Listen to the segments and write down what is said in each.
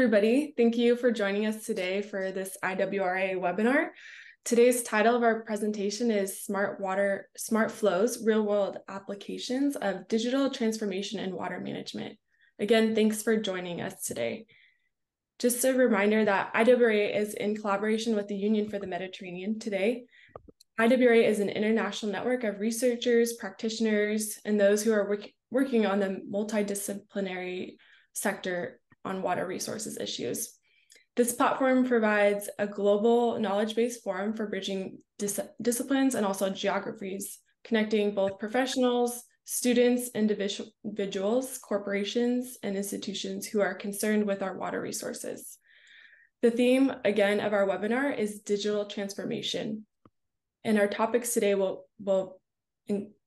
everybody. Thank you for joining us today for this IWRA webinar. Today's title of our presentation is Smart Water, Smart Flows, Real World Applications of Digital Transformation and Water Management. Again, thanks for joining us today. Just a reminder that IWRA is in collaboration with the Union for the Mediterranean today. IWRA is an international network of researchers, practitioners, and those who are work working on the multidisciplinary sector on water resources issues. This platform provides a global knowledge-based forum for bridging dis disciplines and also geographies, connecting both professionals, students, individuals, corporations, and institutions who are concerned with our water resources. The theme, again, of our webinar is digital transformation. And our topics today will, will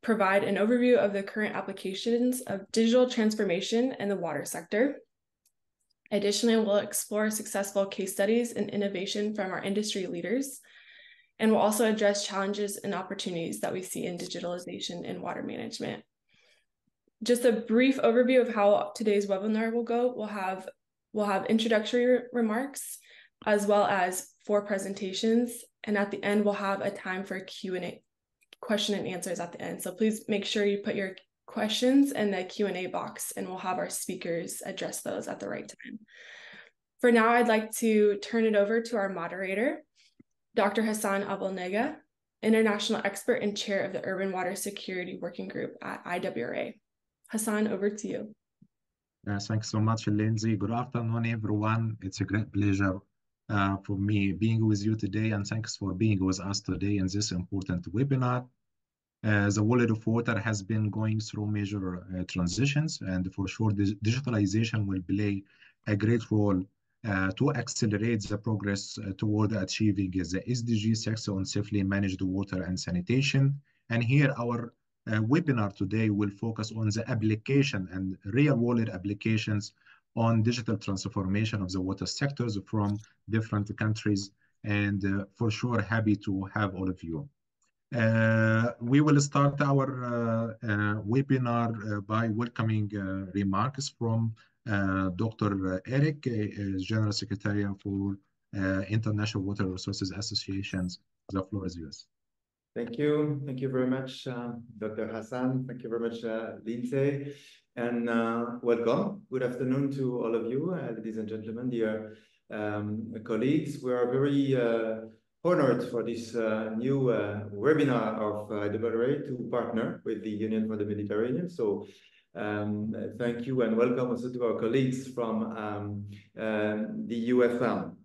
provide an overview of the current applications of digital transformation in the water sector, Additionally, we'll explore successful case studies and innovation from our industry leaders, and we'll also address challenges and opportunities that we see in digitalization and water management. Just a brief overview of how today's webinar will go. We'll have we'll have introductory remarks as well as four presentations, and at the end we'll have a time for Q&A question and answers at the end. So please make sure you put your questions in the Q&A box and we'll have our speakers address those at the right time. For now, I'd like to turn it over to our moderator, Dr. Hassan Aboelnga, international expert and chair of the Urban Water Security Working Group at IWRA. Hassan, over to you. Uh, thanks so much, Lindsay. Good afternoon, everyone. It's a great pleasure uh, for me being with you today, and thanks for being with us today in this important webinar. Uh, the world of water has been going through major uh, transitions, and for sure, digitalization will play a great role uh, to accelerate the progress uh, toward achieving the SDG 6 on safely managed water and sanitation. And here, our uh, webinar today will focus on the application and real-world applications on digital transformation of the water sectors from different countries. And for sure, happy to have all of you. Uh, we will start our uh, uh, webinar by welcoming remarks from Dr. Eric, General Secretary for International Water Resources Associations. The floor is yours. Thank you. Thank you very much, uh, Dr. Hassan. Thank you very much, uh, Lindsay. And uh, welcome. Good afternoon to all of you, ladies and gentlemen, dear um, colleagues. We are very honored for this uh, new uh, webinar of uh, IWRA to partner with the Union for the Mediterranean. So um, thank you and welcome also to our colleagues from um, uh, the UFM.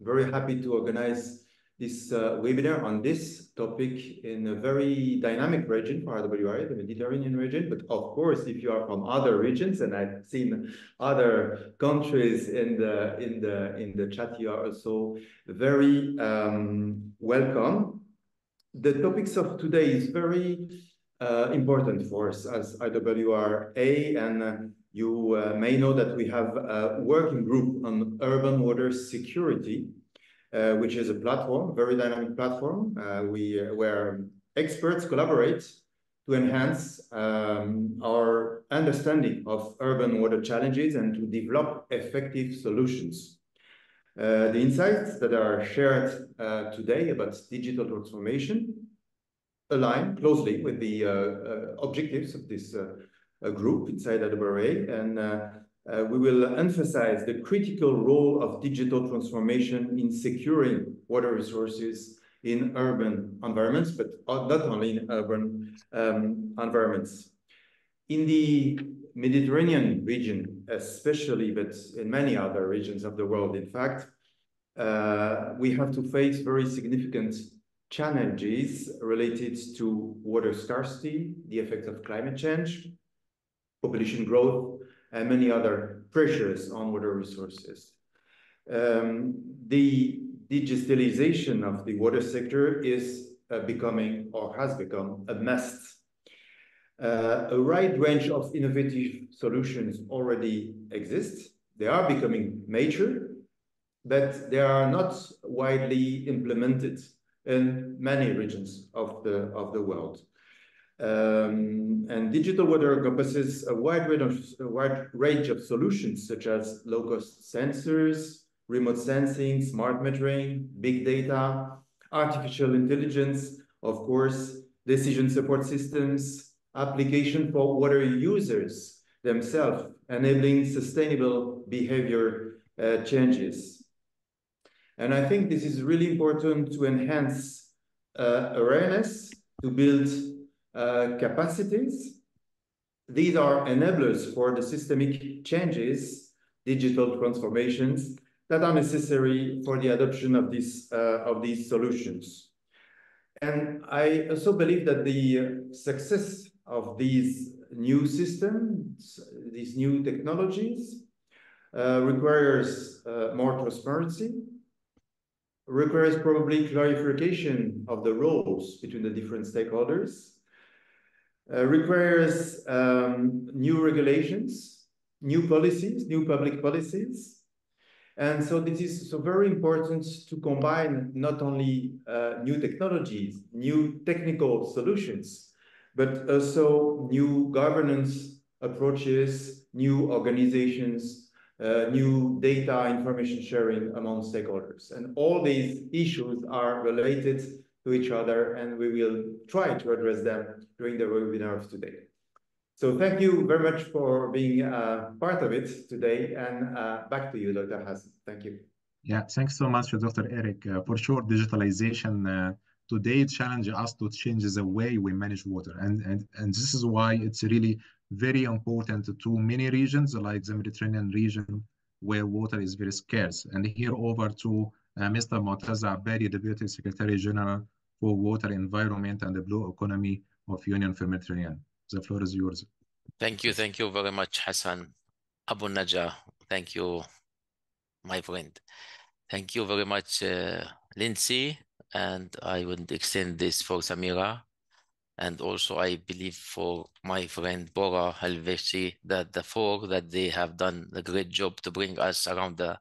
Very happy to organize this uh, webinar on this topic in a very dynamic region for IWRA, the Mediterranean region. But of course, if you are from other regions, and I've seen other countries in the in the in the chat, you are also very um, welcome. The topics of today is very uh, important for us as IWRA, and uh, you uh, may know that we have a working group on urban water security which is a platform, very dynamic platform, uh, we uh, where experts collaborate to enhance um, our understanding of urban water challenges and to develop effective solutions. Uh, the insights that are shared uh, today about digital transformation align closely with the uh, objectives of this group inside IWRA and uh, we will emphasize the critical role of digital transformation in securing water resources in urban environments, but not only in urban um, environments. In the Mediterranean region, especially, but in many other regions of the world, in fact, uh, we have to face very significant challenges related to water scarcity, the effects of climate change, population growth, and many other pressures on water resources. Um, the digitalization of the water sector is uh, becoming or has become a must. Uh, a wide range of innovative solutions already exist. They are becoming mature, but they are not widely implemented in many regions of the, of the world. Um, and digital water encompasses a wide range, of, a wide range of solutions such as low-cost sensors, remote sensing, smart metering, big data, artificial intelligence, of course, decision support systems, application for water users themselves, enabling sustainable behavior uh, changes. And I think this is really important to enhance uh, awareness, to build uh, capacities. These are enablers for the systemic changes, digital transformations that are necessary for the adoption of, this, uh, of these solutions. And I also believe that the success of these new systems, these new technologies, uh, requires uh, more transparency, requires probably clarification of the roles between the different stakeholders, uh, requires um, new regulations, new policies, new public policies. And so this is so very important to combine not only uh, new technologies, new technical solutions, but also new governance approaches, new organizations, uh, new data information sharing among stakeholders. And all these issues are related to each other, and we will try to address them during the webinar of today. So thank you very much for being uh, part of it today, and uh, back to you, Dr. Hassan. Thank you. Yeah, thanks so much, Dr. Eric. Uh, for sure, digitalization uh, today challenges us to change the way we manage water, and, and, and this is why it's really very important to many regions like the Mediterranean region where water is very scarce. And here over to Mr. Mortaza Abadi, Deputy Secretary General for Water, Environment and the Blue Economy of Union for Mediterranean. The floor is yours. Thank you. Thank you very much, Hassan. Abu Najah, thank you, my friend. Thank you very much, uh, Lindsay. And I would extend this for Samira. And also, I believe for my friend Bora Helvaci that the four that they have done a great job to bring us around the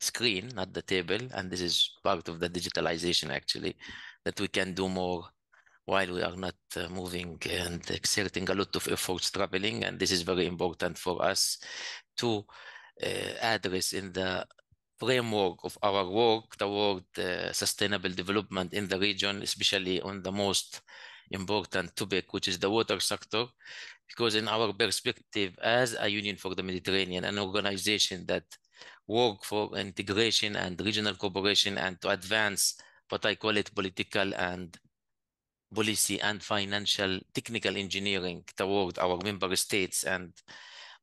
screen, not the table. And this is part of the digitalization, actually, that we can do more while we are not uh, moving and exerting a lot of efforts traveling. And this is very important for us to uh, address in the framework of our work toward uh, sustainable development in the region, especially on the most important topic, which is the water sector. Because in our perspective, as a Union for the Mediterranean, an organization that work for integration and regional cooperation and to advance what I call it political and policy and financial technical engineering toward our member states and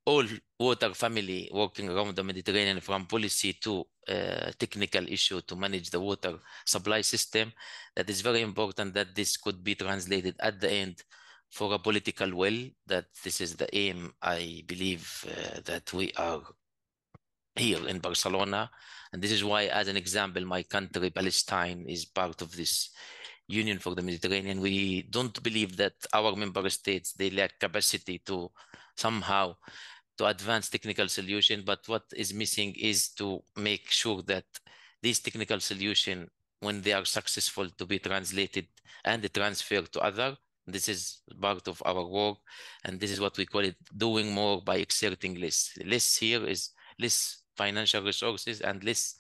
all water family working around the Mediterranean from policy to uh, technical issue to manage the water supply system, that is very important that this could be translated at the end for a political will, that this is the aim, I believe, uh, that we are here in Barcelona. And this is why, as an example, my country, Palestine, is part of this Union for the Mediterranean. We don't believe that our member states, they lack capacity to somehow to advance technical solution, but what is missing is to make sure that these technical solution, when they are successful to be translated and transferred to other, this is part of our work. And this is what we call it, doing more by exerting less. Less here is less financial resources and less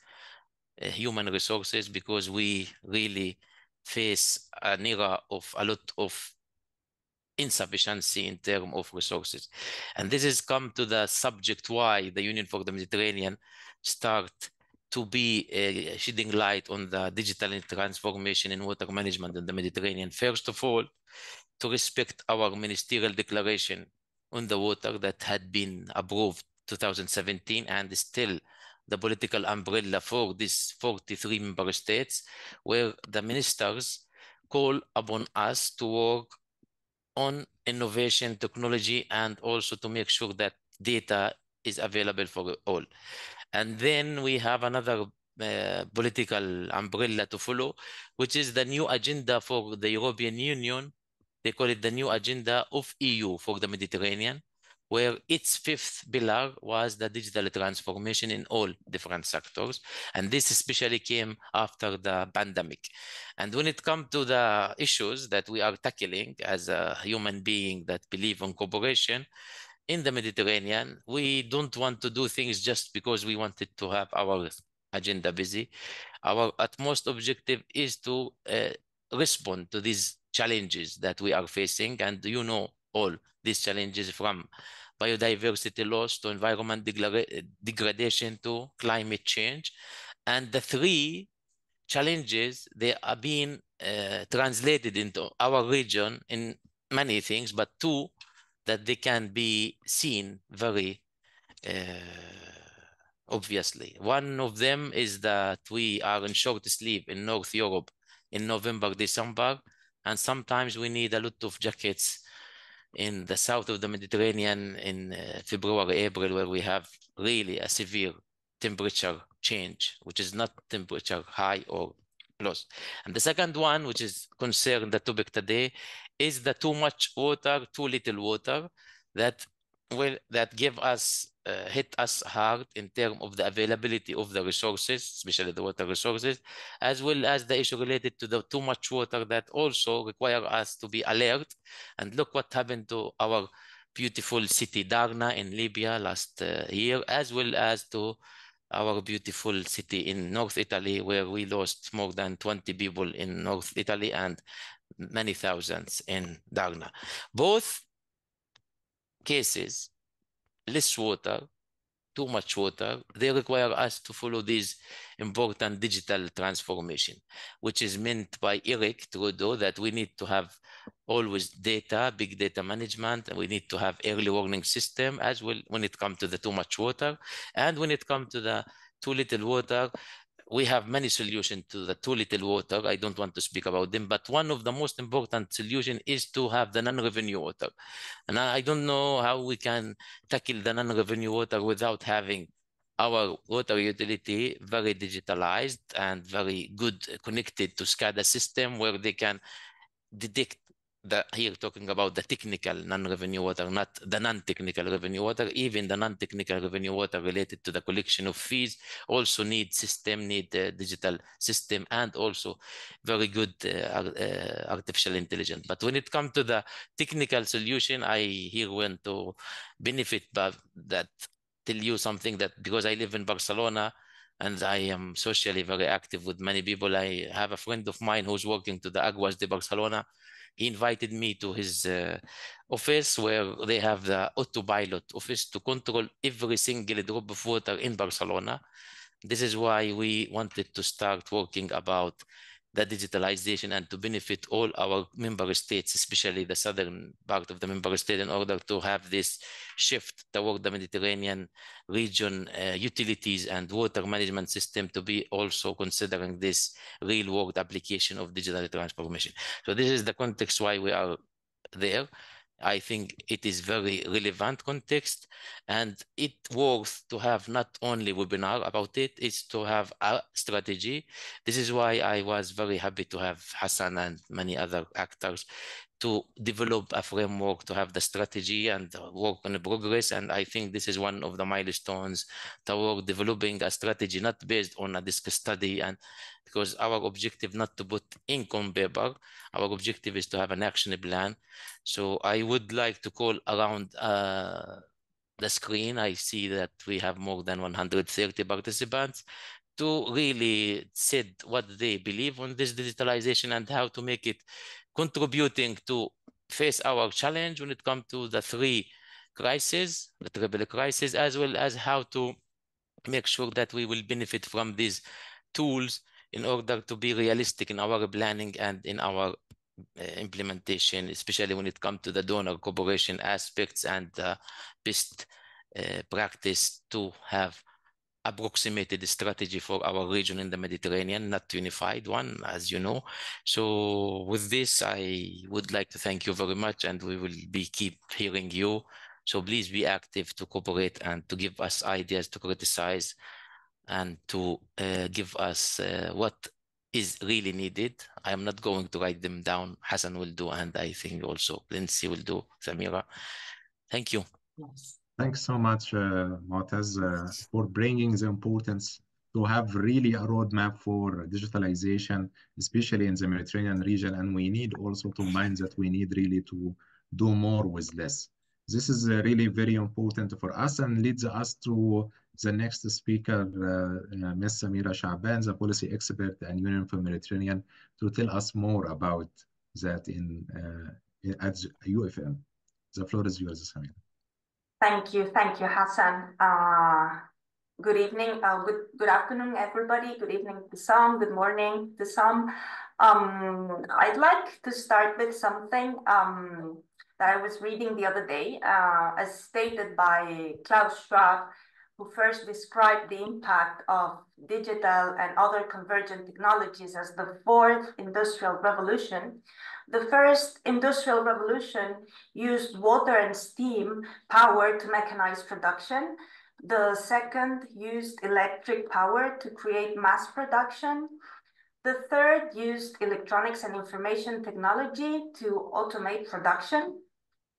uh, human resources because we really face an era of a lot of insufficiency in terms of resources. And this has come to the subject why the Union for the Mediterranean start to be uh, shedding light on the digital transformation in water management in the Mediterranean. First of all, to respect our ministerial declaration on the water that had been approved 2017 and still the political umbrella for these 43 member states, where the ministers call upon us to work on innovation, technology, and also to make sure that data is available for all. And then we have another uh, political umbrella to follow, which is the new agenda for the European Union. They call it the new agenda of EU for the Mediterranean, where its fifth pillar was the digital transformation in all different sectors. And this especially came after the pandemic. And when it comes to the issues that we are tackling as a human being that believe in cooperation, in the Mediterranean, we don't want to do things just because we wanted to have our agenda busy. Our utmost objective is to uh, respond to these challenges that we are facing. And you know all these challenges from biodiversity loss to environment degradation to climate change. And the three challenges, they are being uh, translated into our region in many things, but two that they can be seen very uh, obviously. One of them is that we are in short sleep in North Europe in November, December, and sometimes we need a lot of jackets in the south of the Mediterranean in uh, February, April, where we have really a severe temperature change, which is not temperature high or loss. And the second one, which is concerned the topic today, is the too much water, too little water that will that give us uh, hit us hard in terms of the availability of the resources, especially the water resources, as well as the issue related to the too much water that also require us to be alert. And look what happened to our beautiful city Darna in Libya last uh, year, as well as to our beautiful city in North Italy, where we lost more than 20 people in North Italy and many thousands in Darna. Both cases less water, too much water, they require us to follow this important digital transformation, which is meant by Eric Tardieu that we need to have always data, big data management, and we need to have early warning system as well when it comes to the too much water. And when it comes to the too little water, we have many solutions to the too little water. I don't want to speak about them, but one of the most important solution is to have the non-revenue water. And I don't know how we can tackle the non-revenue water without having our water utility very digitalized and very good connected to SCADA system where they can detect the, here talking about the technical non-revenue water, not the non-technical revenue water. Even the non-technical revenue water related to the collection of fees also need system, need uh, digital system, and also very good uh, uh, artificial intelligence. But when it comes to the technical solution, I here want to benefit by that tell you something that because I live in Barcelona, and I am socially very active with many people. I have a friend of mine who's working to the Aguas de Barcelona, he invited me to his uh, office where they have the autopilot office to control every single drop of water in Barcelona. This is why we wanted to start working about the digitalization and to benefit all our member states, especially the southern part of the member state, in order to have this shift toward the Mediterranean region uh, utilities and water management system to be also considering this real world application of digital transformation. So this is the context why we are there. I think it is very relevant context and it worth to have not only webinar about it, it's to have a strategy. This is why I was very happy to have Hassan and many other actors to develop a framework to have the strategy and work on the progress. And I think this is one of the milestones toward developing a strategy, not based on a disc study and because our objective not to put ink on paper, our objective is to have an action plan. So I would like to call around uh, the screen. I see that we have more than 130 participants to really said what they believe on this digitalization and how to make it contributing to face our challenge when it comes to the three crises, the triple crisis, as well as how to make sure that we will benefit from these tools in order to be realistic in our planning and in our uh, implementation, especially when it comes to the donor cooperation aspects and uh, best uh, practice to have approximated strategy for our region in the Mediterranean, not unified one, as you know. So with this, I would like to thank you very much, and we will be keep hearing you. So please be active to cooperate and to give us ideas to criticize and to uh, give us uh, what is really needed. I am not going to write them down. Hassan will do, and I think also Lindsay will do, Samira. Thank you. Yes. Thanks so much, uh, uh, for bringing the importance to have really a roadmap for digitalization, especially in the Mediterranean region. And we need also to mind that we need really to do more with less. This is uh, really very important for us and leads us to the next speaker, uh, uh, Ms. Samira Shabban, the policy expert and Union for Mediterranean, to tell us more about that in uh, at UFM. The floor is yours, Samira. Thank you. Thank you, Hassan. Uh, good evening. Uh, good, good afternoon, everybody. Good evening to some. Good morning to some. Um, I'd like to start with something um, that I was reading the other day, uh, as stated by Klaus Schwab, who first described the impact of digital and other convergent technologies as the fourth industrial revolution. The first industrial revolution used water and steam power to mechanize production. The second used electric power to create mass production. The third used electronics and information technology to automate production.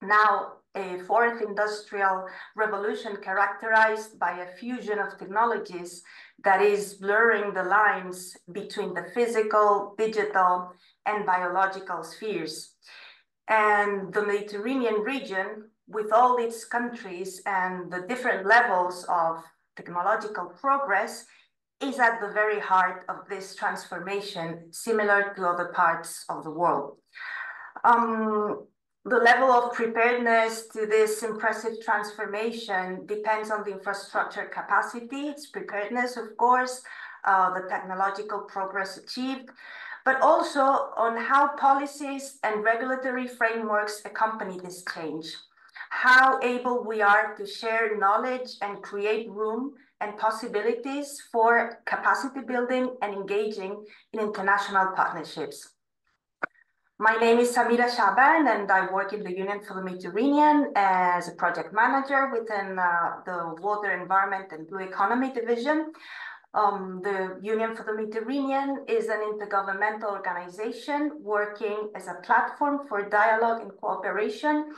Now, a fourth industrial revolution characterized by a fusion of technologies that is blurring the lines between the physical, digital, and biological spheres. And the Mediterranean region, with all its countries and the different levels of technological progress, is at the very heart of this transformation, similar to other parts of the world. Um, the level of preparedness to this impressive transformation depends on the infrastructure capacity, its preparedness, of course, uh, the technological progress achieved, but also on how policies and regulatory frameworks accompany this change, how able we are to share knowledge and create room and possibilities for capacity building and engaging in international partnerships. My name is Samira Shabban, and I work in the Union for the Mediterranean as a project manager within uh, the Water, Environment, and Blue Economy Division. Um, the Union for the Mediterranean is an intergovernmental organization working as a platform for dialogue and cooperation.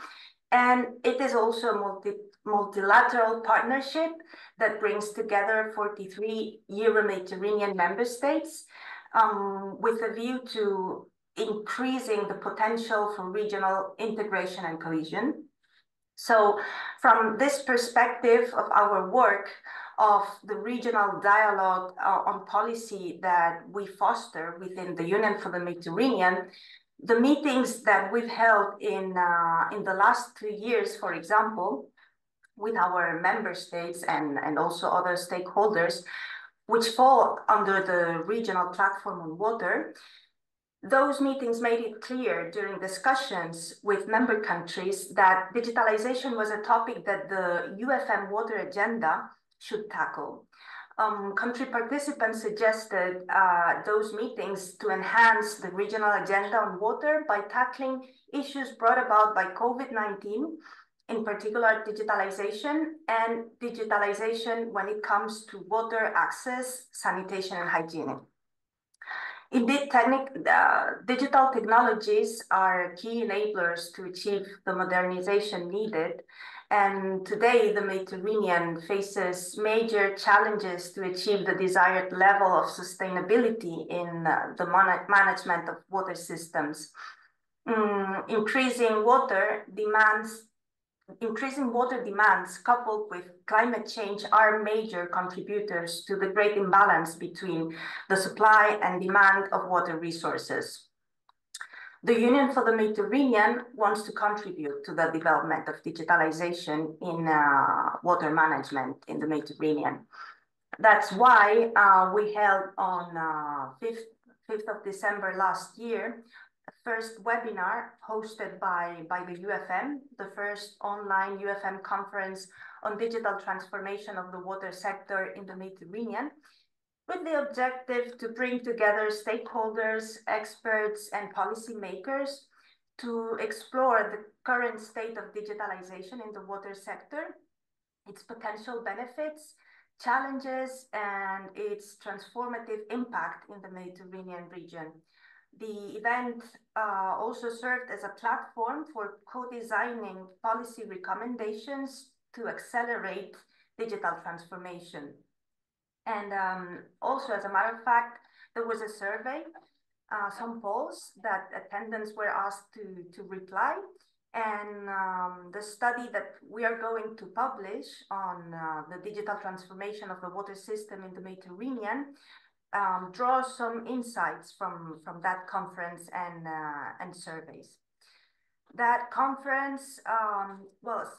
And it is also a multi multilateral partnership that brings together 43 Euro-Mediterranean member states um, with a view to increasing the potential for regional integration and cohesion. So from this perspective of our work of the regional dialogue uh, on policy that we foster within the Union for the Mediterranean, the meetings that we've held in, uh, in the last two years, for example, with our member states and, and also other stakeholders, which fall under the regional platform on water, those meetings made it clear during discussions with member countries that digitalization was a topic that the UFM water agenda should tackle. Um, country participants suggested uh, those meetings to enhance the regional agenda on water by tackling issues brought about by COVID-19, in particular digitalization and digitalization when it comes to water access, sanitation, and hygiene. Indeed, uh, digital technologies are key enablers to achieve the modernization needed. And today, the Mediterranean faces major challenges to achieve the desired level of sustainability in uh, the man management of water systems. Mm, increasing water demands increasing water demands coupled with climate change are major contributors to the great imbalance between the supply and demand of water resources. The Union for the Mediterranean wants to contribute to the development of digitalization in uh, water management in the Mediterranean. That's why uh, we held on uh, 5th, 5th of December last year first webinar hosted by, by the UFM, the first online UFM conference on digital transformation of the water sector in the Mediterranean, with the objective to bring together stakeholders, experts, and policymakers to explore the current state of digitalization in the water sector, its potential benefits, challenges, and its transformative impact in the Mediterranean region. The event uh, also served as a platform for co-designing policy recommendations to accelerate digital transformation. And um, also, as a matter of fact, there was a survey, uh, some polls that attendants were asked to, to reply. And um, the study that we are going to publish on uh, the digital transformation of the water system in the Mediterranean um, draws some insights from, from that conference and, uh, and surveys. That conference, um, well,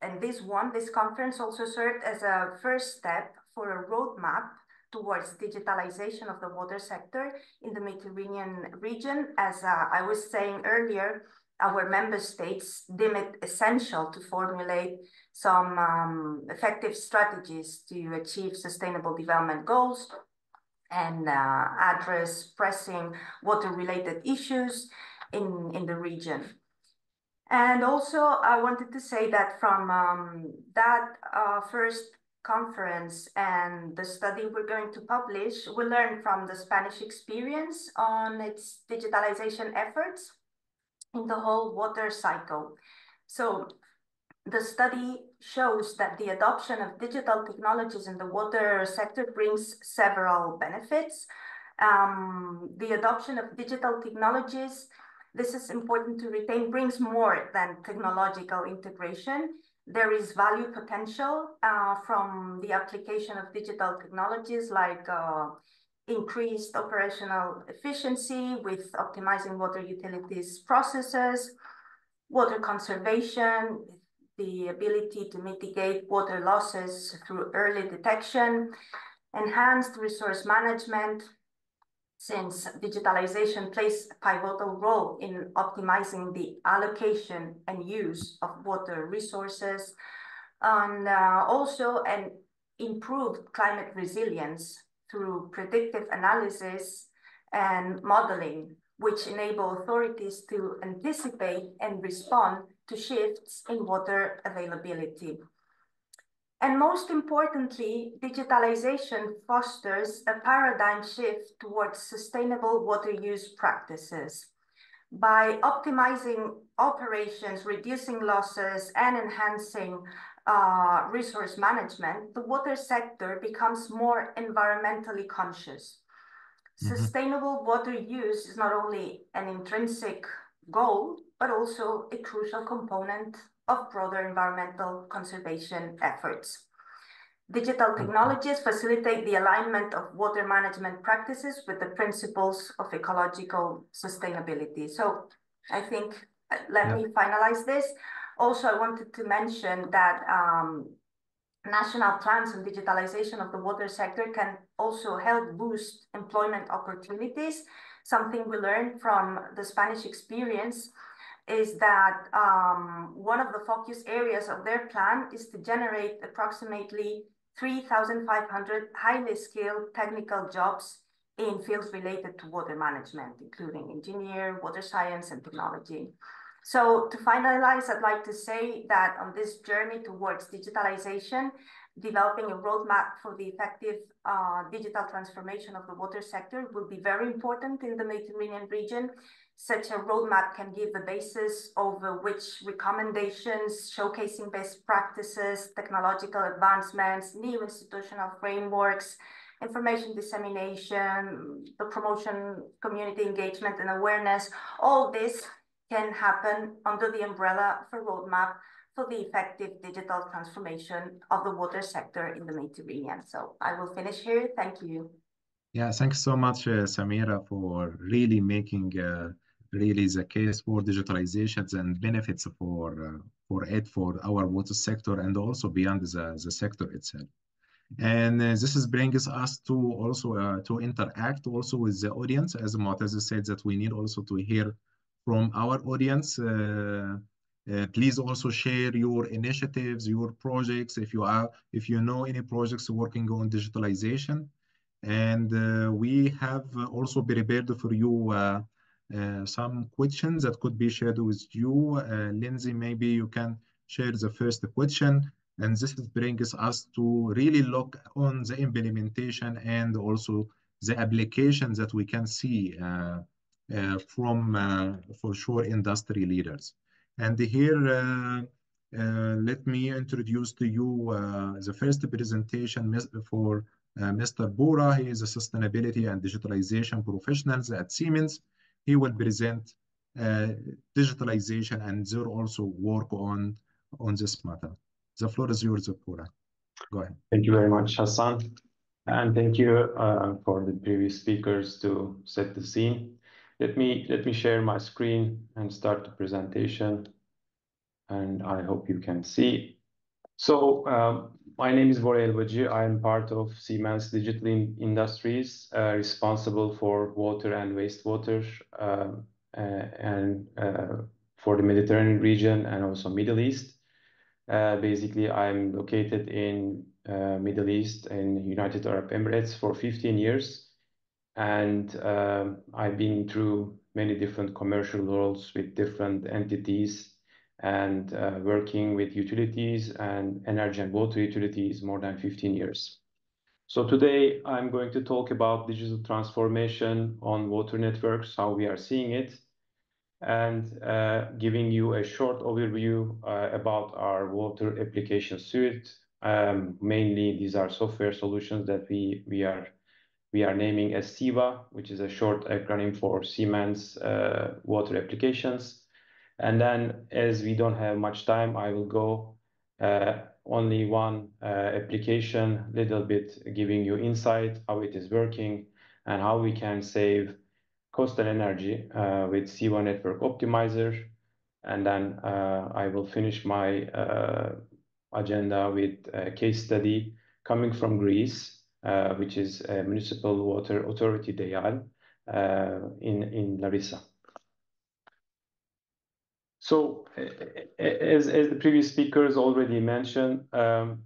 and this one, this conference also served as a first step for a roadmap towards digitalization of the water sector in the Mediterranean region. As uh, I was saying earlier, our member states deem it essential to formulate some um, effective strategies to achieve sustainable development goals and uh, address pressing water-related issues in, in the region. And also, I wanted to say that from um, that uh, first conference and the study we're going to publish, we learned from the Spanish experience on its digitalization efforts in the whole water cycle. So the study shows that the adoption of digital technologies in the water sector brings several benefits. Um, the adoption of digital technologies, this is important to retain, brings more than technological integration. There is value potential uh, from the application of digital technologies like uh, increased operational efficiency with optimizing water utilities processes, water conservation, the ability to mitigate water losses through early detection, enhanced resource management, since digitalization plays a pivotal role in optimizing the allocation and use of water resources, and uh, also an improved climate resilience through predictive analysis and modeling, which enable authorities to anticipate and respond to shifts in water availability. And most importantly, digitalization fosters a paradigm shift towards sustainable water use practices. By optimizing operations, reducing losses, and enhancing uh, resource management, the water sector becomes more environmentally conscious. Mm -hmm. Sustainable water use is not only an intrinsic goal, but also a crucial component of broader environmental conservation efforts. Digital technologies facilitate the alignment of water management practices with the principles of ecological sustainability. So I think, uh, let yeah. me finalize this. Also, I wanted to mention that um, national plans on digitalization of the water sector can also help boost employment opportunities. Something we learned from the Spanish experience is that um, one of the focus areas of their plan is to generate approximately 3,500 highly skilled technical jobs in fields related to water management, including engineer, water science, and technology. So to finalize, I'd like to say that on this journey towards digitalization, developing a roadmap for the effective uh, digital transformation of the water sector will be very important in the Mediterranean region such a roadmap can give the basis over which recommendations showcasing best practices, technological advancements, new institutional frameworks, information dissemination, the promotion, community engagement and awareness, all this can happen under the umbrella of a roadmap for the effective digital transformation of the water sector in the Mediterranean. So I will finish here. Thank you. Yeah, thanks so much, uh, Samira, for really making uh, really the case for digitalizations and benefits for uh, for it for our water sector and also beyond the, the sector itself. And uh, this is brings us to also uh, to interact also with the audience, as Mu'taz said that we need also to hear from our audience. Uh, uh, please also share your initiatives, your projects, if you are, if you know any projects working on digitalization. And uh, we have also prepared for you Uh, some questions that could be shared with you. Uh, Lindsay, maybe you can share the first question. And this brings us to really look on the implementation and also the applications that we can see uh, uh from, uh, for sure, industry leaders. And here, let me introduce to you the first presentation for Mr. Bora. He is a sustainability and digitalization professionals at Siemens. He will present uh, digitalization and their also work on on this matter. The floor is yours, Bora. Go ahead. Thank you very much, Hassan, and thank you uh, for the previous speakers to set the scene. Let me share my screen and start the presentation, and I hope you can see. So, um, my name is Bora Helvaci. I am part of Siemens Digital Industries, uh, responsible for water and wastewater, um, uh, and uh, for the Mediterranean region and also Middle East. Basically, I'm located in Middle East, and United Arab Emirates for 15 years, and um, I've been through many different commercial roles with different entities and uh, working with utilities and energy and water utilities more than 15 years. So today, I'm going to talk about digital transformation on water networks, how we are seeing it, and uh, giving you a short overview uh, about our water application suite. Um, mainly, these are software solutions that we we, are we are naming as SIWA, which is a short acronym for Siemens Water Applications. And then, as we don't have much time, I will go uh, only one uh, application, little bit giving you insight, how it is working, and how we can save cost and energy uh, with SIWA Network Optimizer. And then, I will finish my agenda with a case study coming from Greece, which is a municipal water authority, DEYAL, in Larissa. So, as the previous speakers already mentioned, um,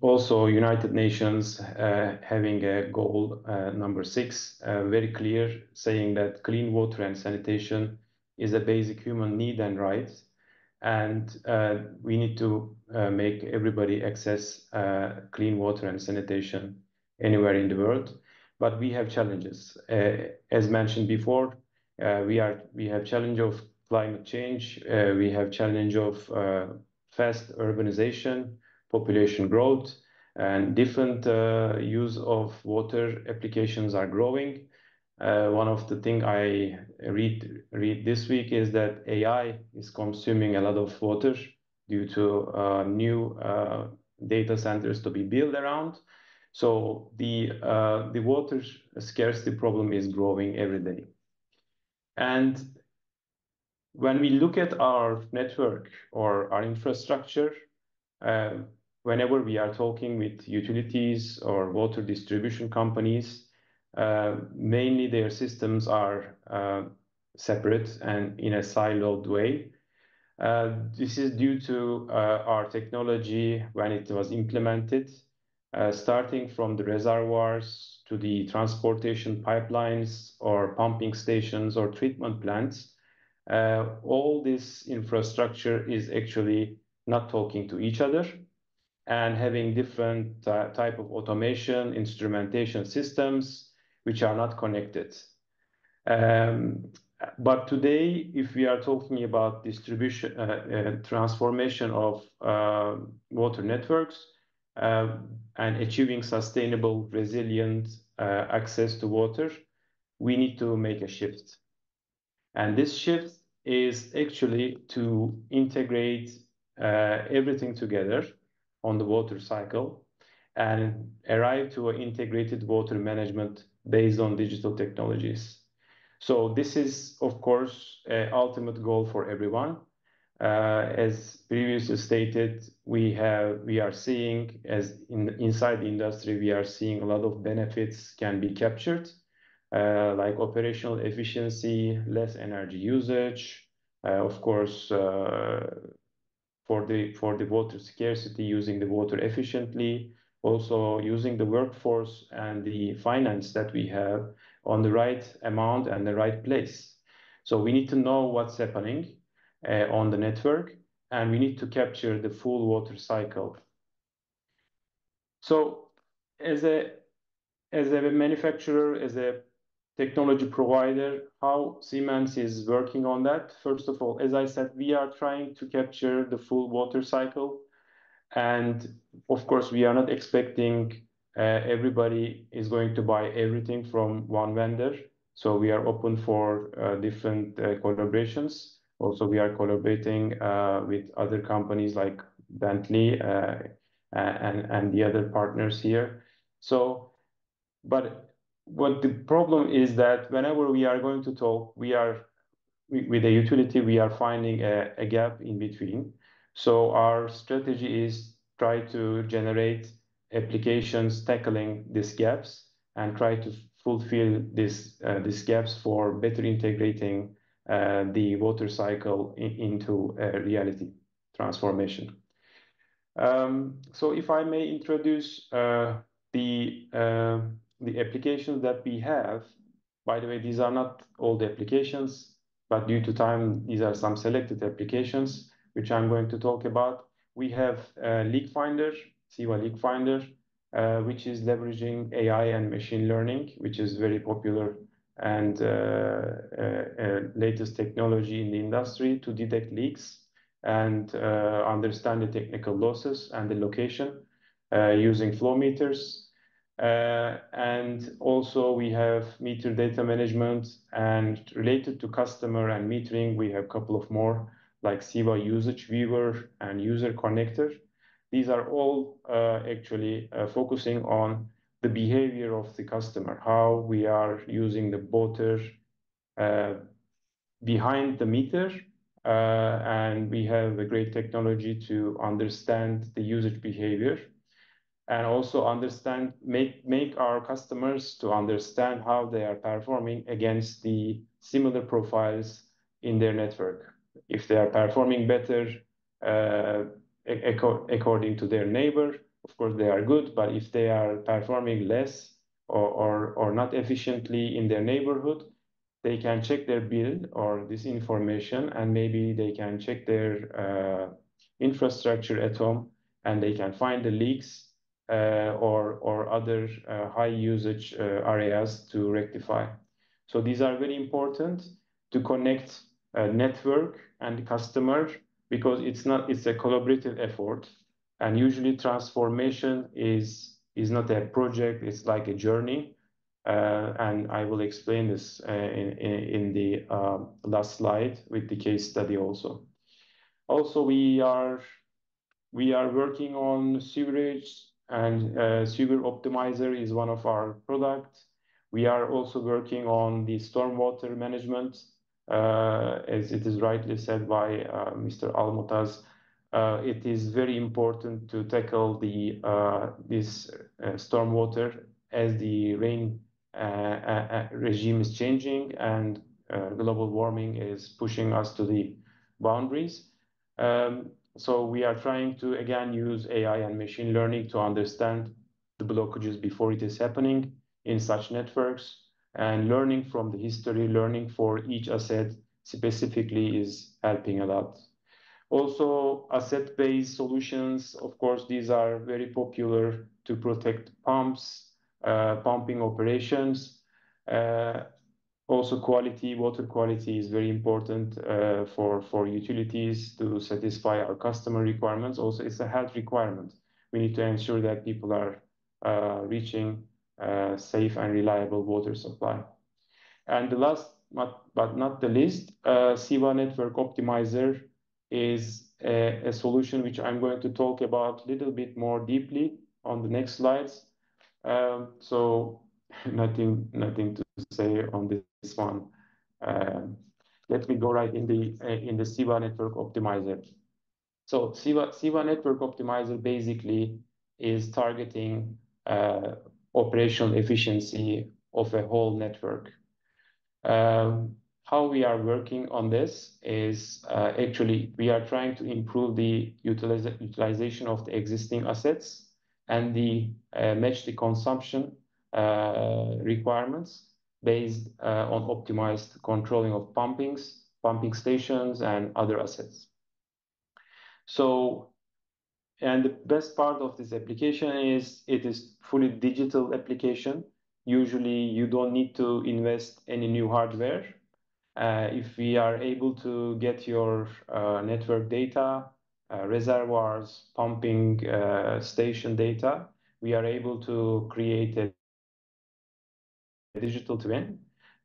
also United Nations uh, having a goal uh, number six uh, very clear, saying that clean water and sanitation is a basic human need and right, and we need to make everybody access clean water and sanitation anywhere in the world. But we have challenges. As mentioned before, we are we have challenge of climate change, uh, we have challenge of uh, fast urbanization, population growth, and different uh, use of water applications are growing. One of the thing I read read this week is that AI is consuming a lot of water due to new data centers to be built around. So the the water scarcity problem is growing every day. And when we look at our network or our infrastructure, uh, whenever we are talking with utilities or water distribution companies, uh, mainly their systems are uh, separate and in a siloed way. This is due to our technology when it was implemented, starting from the reservoirs to the transportation pipelines or pumping stations or treatment plants. Uh, all this infrastructure is actually not talking to each other and having different type of automation, instrumentation systems, which are not connected. Um, but today, if we are talking about distribution, uh, uh, transformation of water networks, and achieving sustainable, resilient access to water, we need to make a shift. And this shift is actually to integrate uh, everything together on the water cycle and arrive to an integrated water management based on digital technologies. So this is, of course, a ultimate goal for everyone. Uh, as previously stated, we have we are seeing as in, inside the industry, we are seeing a lot of benefits can be captured, Uh, like operational efficiency, less energy usage, uh, of course, uh, for the for the water scarcity, using the water efficiently, also using the workforce and the finance that we have on the right amount and the right place. So we need to know what's happening on the network, and we need to capture the full water cycle. So as a as a manufacturer, as a technology provider, how Siemens is working on that. First of all, as I said, we are trying to capture the full water cycle. And of course, we are not expecting uh, everybody is going to buy everything from one vendor. So we are open for uh, different uh, collaborations. Also, we are collaborating with other companies like Bentley and the other partners here. So, but what the problem is that whenever we are going to talk, we are with a utility, we are finding a gap in between. So our strategy is try to generate applications tackling these gaps and try to fulfill this uh, these gaps for better integrating uh, the water cycle into a reality transformation. Um, so if I may introduce uh, the applications that we have, by the way, these are not all the applications, but due to time, these are some selected applications which I'm going to talk about. We have uh, Leak Finder, SIWA Leak Finder, uh, which is leveraging AI and machine learning, which is very popular and uh, latest technology in the industry to detect leaks and understand the technical losses and the location using flow meters. Uh, and also we have meter data management and related to customer and metering, we have a couple of more like SIWA Usage Viewer and User Connector. These are all uh, actually uh, focusing on the behavior of the customer, how we are using the water behind the meter. And we have a great technology to understand the usage behavior and also understand, make make our customers to understand how they are performing against the similar profiles in their network. If they are performing better uh, according to their neighbor, of course, they are good. But if they are performing less or not efficiently in their neighborhood, they can check their bill or this information, and maybe they can check their uh, infrastructure at home, and they can find the leaks Uh, or other uh, high usage uh, areas to rectify. So these are very important to connect network and customer because it's not it's a collaborative effort. And usually transformation is is not a project, it's like a journey. And I will explain this in the last slide with the case study also. Also, we are we are working on sewerage and uh, Sewer Optimizer is one of our products. We are also working on the stormwater management, uh, as it is rightly said by uh, Mr. Almotaz. It is very important to tackle the this stormwater as the rain regime is changing and global warming is pushing us to the boundaries. Um, So we are trying to, again, use AI and machine learning to understand the blockages before it is happening in such networks. And learning from the history, learning for each asset specifically is helping a lot. Also, asset-based solutions, of course, these are very popular to protect pumps, uh, pumping operations. Uh, Also, quality, water quality is very important uh, for utilities to satisfy our customer requirements. Also, it's a health requirement. We need to ensure that people are uh, reaching uh, safe and reliable water supply. And the last, but not the least, SIWA Network Optimizer is a solution which I'm going to talk about a little bit more deeply on the next slides. Um, so nothing nothing to say on this one. Um, let me go right in the uh, in the SIWA Network Optimizer. So SIWA Network Optimizer basically is targeting uh, operational efficiency of a whole network. Um, how we are working on this is uh, actually we are trying to improve the utilization of the existing assets and the uh, match the consumption requirements based on optimized controlling of pumpings, pumping stations, and other assets. So, and the best part of this application is it is fully digital application. usually you don't need to invest any new hardware. Uh, if we are able to get your uh, network data, uh, reservoirs, pumping uh, station data, we are able to create a digital twin,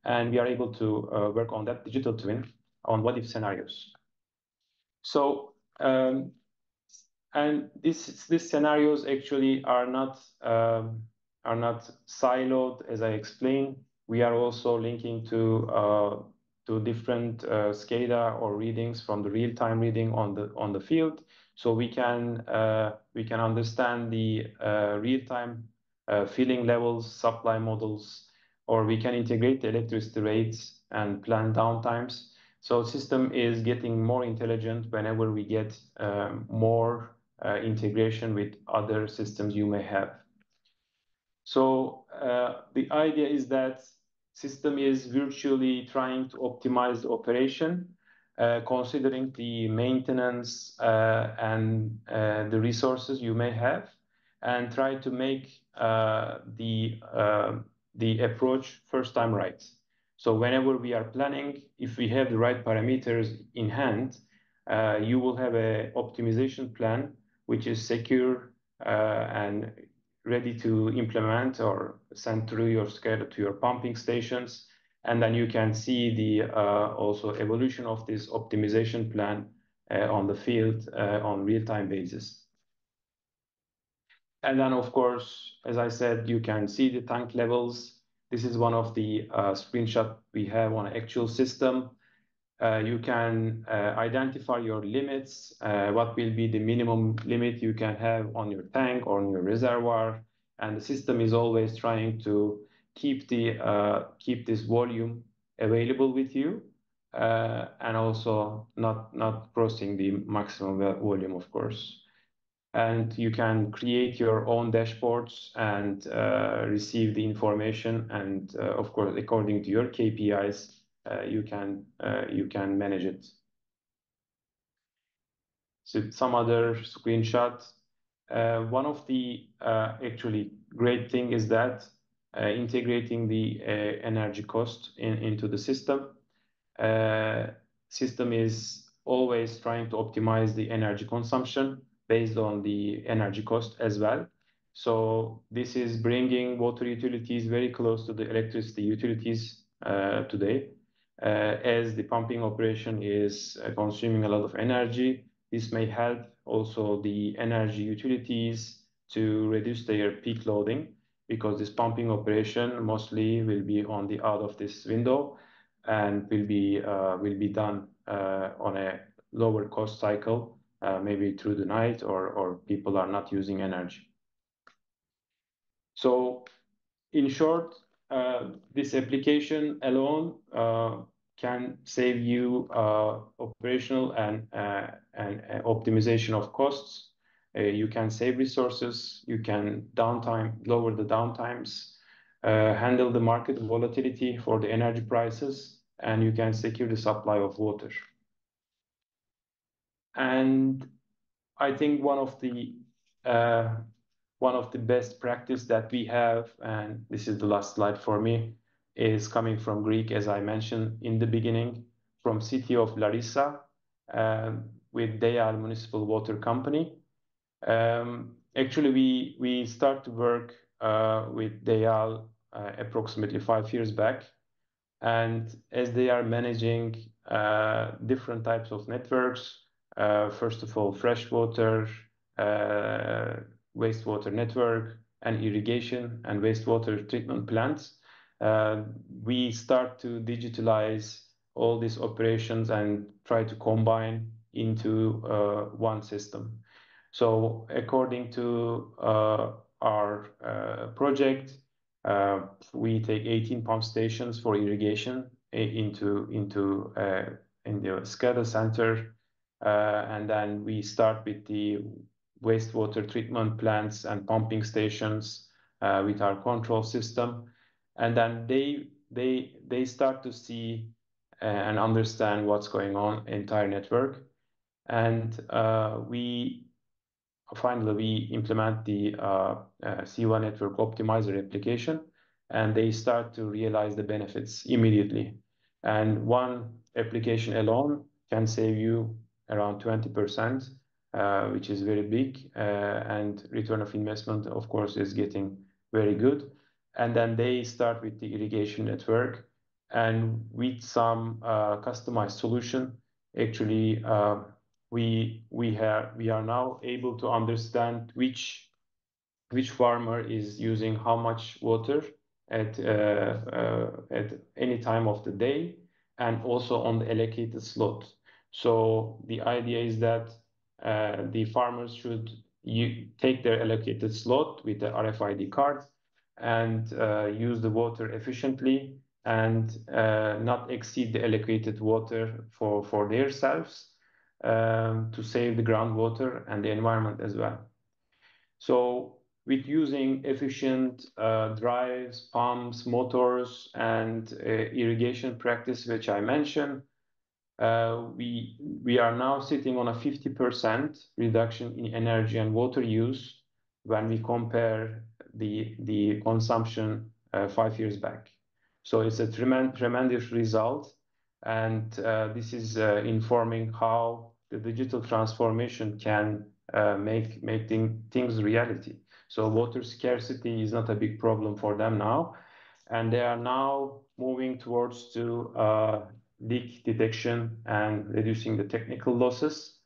and we are able to uh, work on that digital twin on what if scenarios. So, um, and this these scenarios actually are not um, are not siloed, as I explained. We are also linking to uh, to different uh, SCADA or readings from the real-time reading on the on the field, so we can uh, we can understand the uh, real-time uh, filling levels, supply models, or we can integrate the electricity rates and plan downtimes. So system is getting more intelligent whenever we get um, more uh, integration with other systems you may have. So uh, the idea is that system is virtually trying to optimize the operation, uh, considering the maintenance uh, and uh, the resources you may have, and try to make uh, the the approach first time right. So whenever we are planning, if we have the right parameters in hand, uh, you will have a optimization plan which is secure uh, and ready to implement or send through your SCADA to your pumping stations. And then you can see the uh, also evolution of this optimization plan uh, on the field uh, on real-time basis. And then, of course, as I said, you can see the tank levels. This is one of the uh, screenshot we have on an actual system. Uh, you can uh, identify your limits, what will be the minimum limit you can have on your tank or on your reservoir. And the system is always trying to keep the keep this volume available with you and also not not crossing the maximum volume, of course and you can create your own dashboards and uh, receive the information. And uh, of course, according to your KPIs, uh, you can uh, you can manage it. So some other screenshots. Uh, one of the uh, actually great thing is that integrating the energy cost in, into the system. system is always trying to optimize the energy consumption based on the energy cost as well. So this is bringing water utilities very close to the electricity utilities uh, today. Uh, as the pumping operation is uh, consuming a lot of energy, this may help also the energy utilities to reduce their peak loading because this pumping operation mostly will be on the out of this window and will be will be done on a lower cost cycle uh, maybe through the night or, or people are not using energy. So in short, uh, this application alone uh, can save you uh, operational and, uh, and optimization of costs. Uh, you can save resources, you can downtime, lower the downtimes, handle the market volatility for the energy prices, and you can secure the supply of water. And I think one of the uh, one of the best practice that we have, and this is the last slide for me, is coming from Greek, as I mentioned in the beginning, from city of Larissa um, with DEYAL Municipal Water Company. Um, actually, we we start to work uh, with DEYAL uh, approximately five years back, and as they are managing uh, different types of networks, first of all, freshwater, uh, wastewater network, and irrigation and wastewater treatment plants. Uh, we start to digitalize all these operations and try to combine into uh, one system. So according to uh, our uh, project, we take 18 pump stations for irrigation into into in the SCADA center uh, and then we start with the wastewater treatment plants and pumping stations uh, with our control system. And then they they they start to see uh, and understand what's going on entire network. And we finally we implement the SIWA network optimizer application and they start to realize the benefits immediately. And one application alone can save you around 20%, uh, which is very big, uh, and return of investment, of course, is getting very good. And then they start with the irrigation network, and with some uh, customized solution, actually, we we have we are now able to understand which which farmer is using how much water at at any time of the day and also on the allocated slot. So the idea is that uh, the farmers should you take their allocated slot with the RFID card and uh, use the water efficiently and uh, not exceed the allocated water for, for themselves um, to save the groundwater and the environment as well. So with using efficient uh, drives, pumps, motors, and uh, irrigation practice, which I mentioned, we we are now sitting on a 50% reduction in energy and water use when we compare the the consumption uh, five years back. So it's a tremendous result, and uh, this is uh, informing how the digital transformation can uh, make things reality. So water scarcity is not a big problem for them now, and they are now moving towards to uh, leak detection and reducing the technical losses.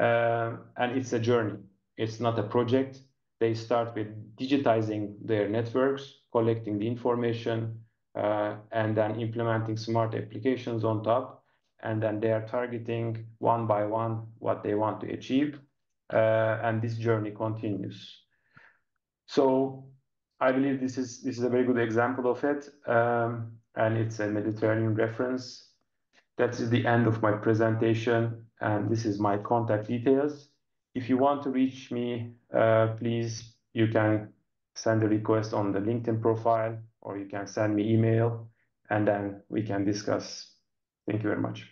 Uh, and it's a journey. It's not a project. They start with digitizing their networks, collecting the information, uh, and then implementing smart applications on top. And then they are targeting one by one what they want to achieve. Uh, and this journey continues. So I believe this is this is a very good example of it, um, and it's a Mediterranean reference. That is the end of my presentation, and this is my contact details. If you want to reach me, uh, please you can send a request on the LinkedIn profile, or you can send me email, and then we can discuss. Thank you very much.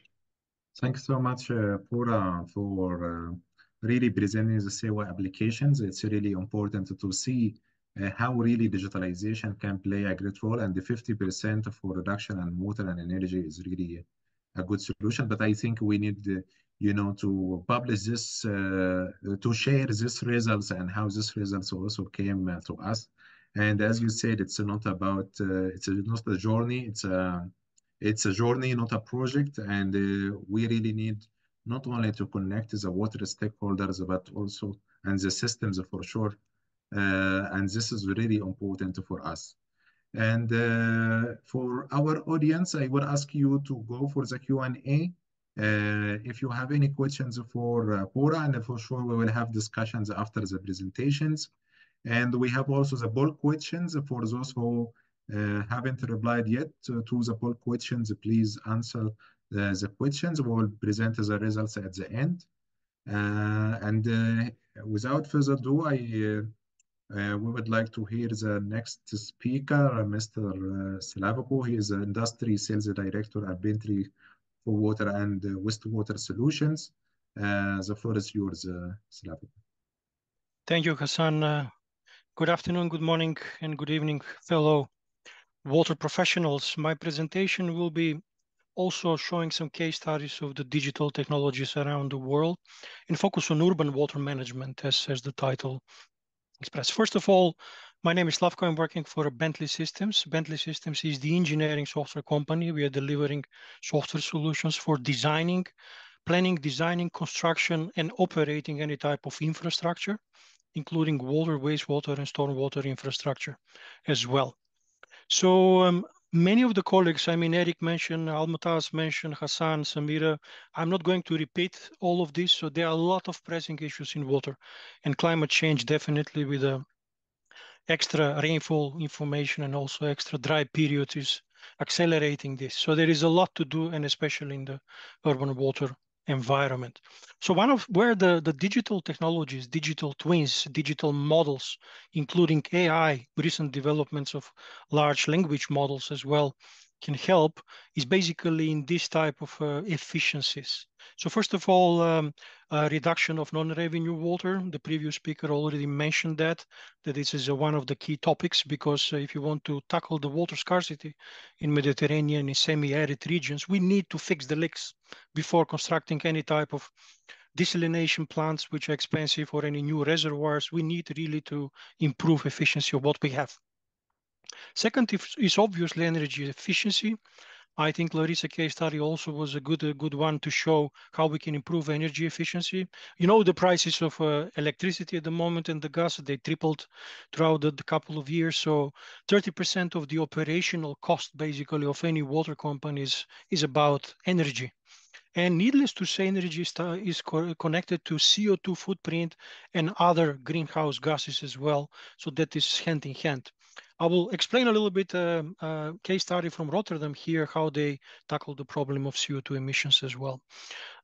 Thanks so much, uh, Bora, for uh, really presenting the SIWA applications, it's really important to see uh, how really digitalization can play a great role. And the 50% for reduction in water and energy is really a good solution. But I think we need, you know, to publish this, uh, to share these results and how these results also came uh, to us. And as you said, it's not about, uh, it's not a journey, it's a, it's a journey, not a project. And we really need not only to connect the water stakeholders, but also and the systems for sure. Uh, and this is really important for us. And uh, for our audience, I would ask you to go for the Q&A. Uh, if you have any questions for uh, Bora, and for sure we will have discussions after the presentations. And we have also the poll questions for those who uh, haven't replied yet to the poll questions. Please answer the, the questions. We will present the results at the end. Uh, and uh, without further ado, I uh, we would like to hear the next speaker, Mr. Uh, Slavko. He is the Industry Sales Director at Bentley for Water and uh, Wastewater Solutions. Uh, the floor is yours, uh. Thank you, Hassan. Uh, good afternoon, good morning, and good evening, fellow water professionals. My presentation will be also showing some case studies of the digital technologies around the world and focus on urban water management, as, as the title expresses. First of all, my name is Slavko. I'm working for Bentley Systems. Bentley Systems is the engineering software company. We are delivering software solutions for designing, planning, designing, construction, and operating any type of infrastructure, including water, wastewater, and stormwater infrastructure as well. So um, many of the colleagues, I mean, Eric mentioned, Almotaz mentioned, Hassan, Samira, I'm not going to repeat all of this. So there are a lot of pressing issues in water and climate change definitely with the extra rainfall information and also extra dry periods is accelerating this. So there is a lot to do and especially in the urban water environment. So one of where the, the digital technologies, digital twins, digital models, including AI, recent developments of large language models as well, can help is basically in this type of uh, efficiencies. So first of all, um, reduction of non-revenue water. The previous speaker already mentioned that, that this is one of the key topics because if you want to tackle the water scarcity in Mediterranean, in semi-arid regions, we need to fix the leaks before constructing any type of desalination plants, which are expensive, or any new reservoirs. We need really to improve efficiency of what we have. Second is obviously energy efficiency. I think Larissa case study also was a good a good one to show how we can improve energy efficiency. You know the prices of uh, electricity at the moment and the gas they tripled throughout the, the couple of years. So 30% of the operational cost basically of any water companies is about energy. And needless to say, energy is co connected to CO2 footprint and other greenhouse gases as well. So that is hand in hand. I will explain a little bit uh, uh, case study from Rotterdam here, how they tackle the problem of CO2 emissions as well.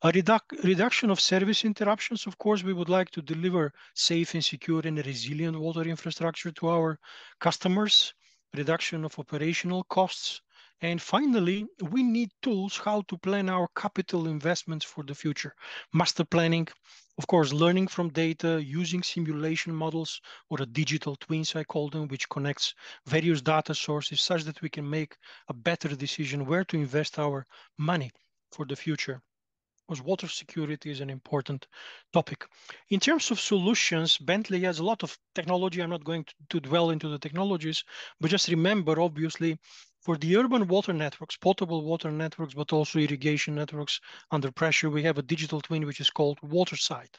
A reduc reduction of service interruptions, of course, we would like to deliver safe and secure and resilient water infrastructure to our customers, reduction of operational costs, and finally, we need tools how to plan our capital investments for the future. Master planning, of course, learning from data, using simulation models or a digital twins, I call them, which connects various data sources such that we can make a better decision where to invest our money for the future because water security is an important topic. In terms of solutions, Bentley has a lot of technology. I'm not going to, to dwell into the technologies, but just remember, obviously, for the urban water networks, potable water networks, but also irrigation networks under pressure, we have a digital twin which is called WaterSight.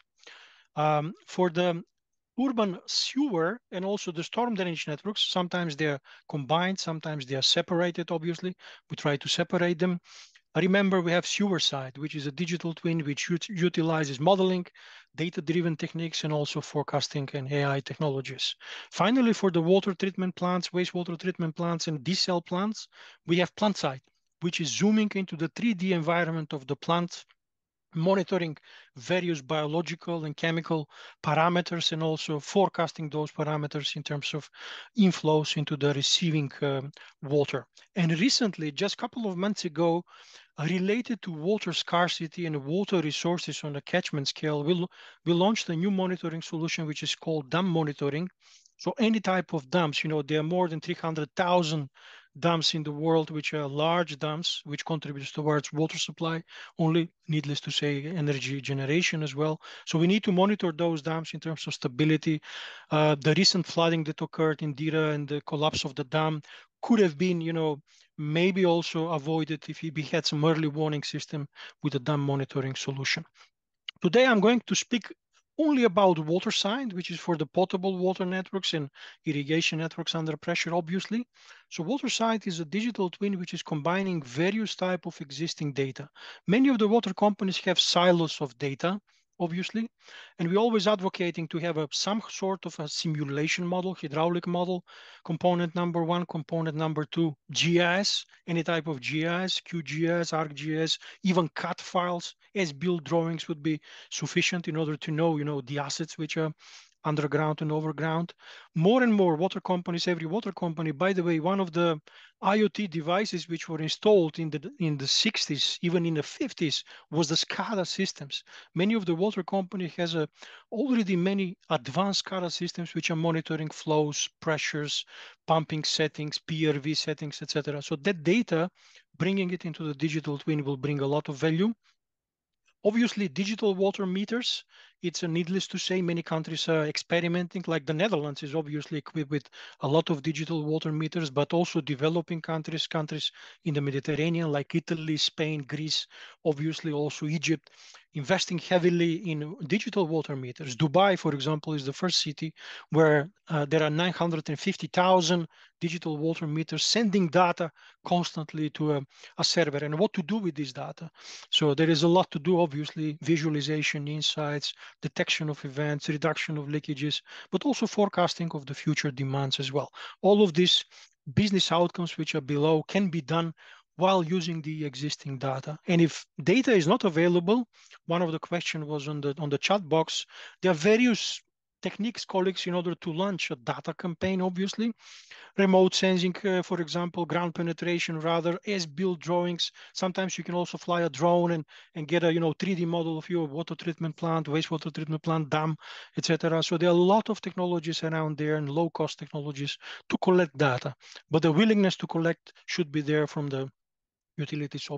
Um, for the urban sewer and also the storm drainage networks, sometimes they're combined, sometimes they are separated, obviously. We try to separate them. Remember, we have SewerSight, which is a digital twin which utilizes modeling, data-driven techniques, and also forecasting and AI technologies. Finally, for the water treatment plants, wastewater treatment plants, and desal plants, we have PlantSight, which is zooming into the 3D environment of the plant monitoring various biological and chemical parameters and also forecasting those parameters in terms of inflows into the receiving um, water. And recently, just a couple of months ago, related to water scarcity and water resources on a catchment scale, we, we launched a new monitoring solution, which is called dam monitoring. So any type of dams, you know, there are more than 300,000 dams in the world, which are large dams, which contributes towards water supply, only needless to say, energy generation as well. So we need to monitor those dams in terms of stability. Uh, the recent flooding that occurred in Derna and the collapse of the dam could have been, you know, maybe also avoided if we had some early warning system with a dam monitoring solution. Today, I'm going to speak only about WaterSight, which is for the potable water networks and irrigation networks under pressure, obviously. So water WaterSight is a digital twin which is combining various type of existing data. Many of the water companies have silos of data, obviously. And we're always advocating to have a, some sort of a simulation model, hydraulic model, component number one, component number two, GIS, any type of GIS, QGIS, ArcGIS, even CAD files as build drawings would be sufficient in order to know, you know, the assets which are underground and overground. More and more water companies, every water company, by the way, one of the IoT devices which were installed in the in the 60s, even in the 50s, was the SCADA systems. Many of the water company has a, already many advanced SCADA systems which are monitoring flows, pressures, pumping settings, PRV settings, etc. So that data, bringing it into the digital twin will bring a lot of value. Obviously, digital water meters it's needless to say many countries are experimenting like the netherlands is obviously equipped with a lot of digital water meters but also developing countries countries in the mediterranean like italy spain greece obviously also egypt investing heavily in digital water meters. Dubai, for example, is the first city where uh, there are 950,000 digital water meters sending data constantly to a, a, server and what to do with this data. So there is a lot to do, obviously, visualization, insights, detection of events, reduction of leakages, but also forecasting of the future demands as well. All of these business outcomes which are below can be done while using the existing data. And if data is not available, one of the questions was on the on the chat box, there are various techniques, colleagues, in order to launch a data campaign, obviously. Remote sensing, uh, for example, ground penetration, radar, as-built drawings. Sometimes you can also fly a drone and, and get a you know 3D model of your water treatment plant, wastewater treatment plant, dam, etc. So there are a lot of technologies around there and low-cost technologies to collect data. But the willingness to collect should be there from the utilities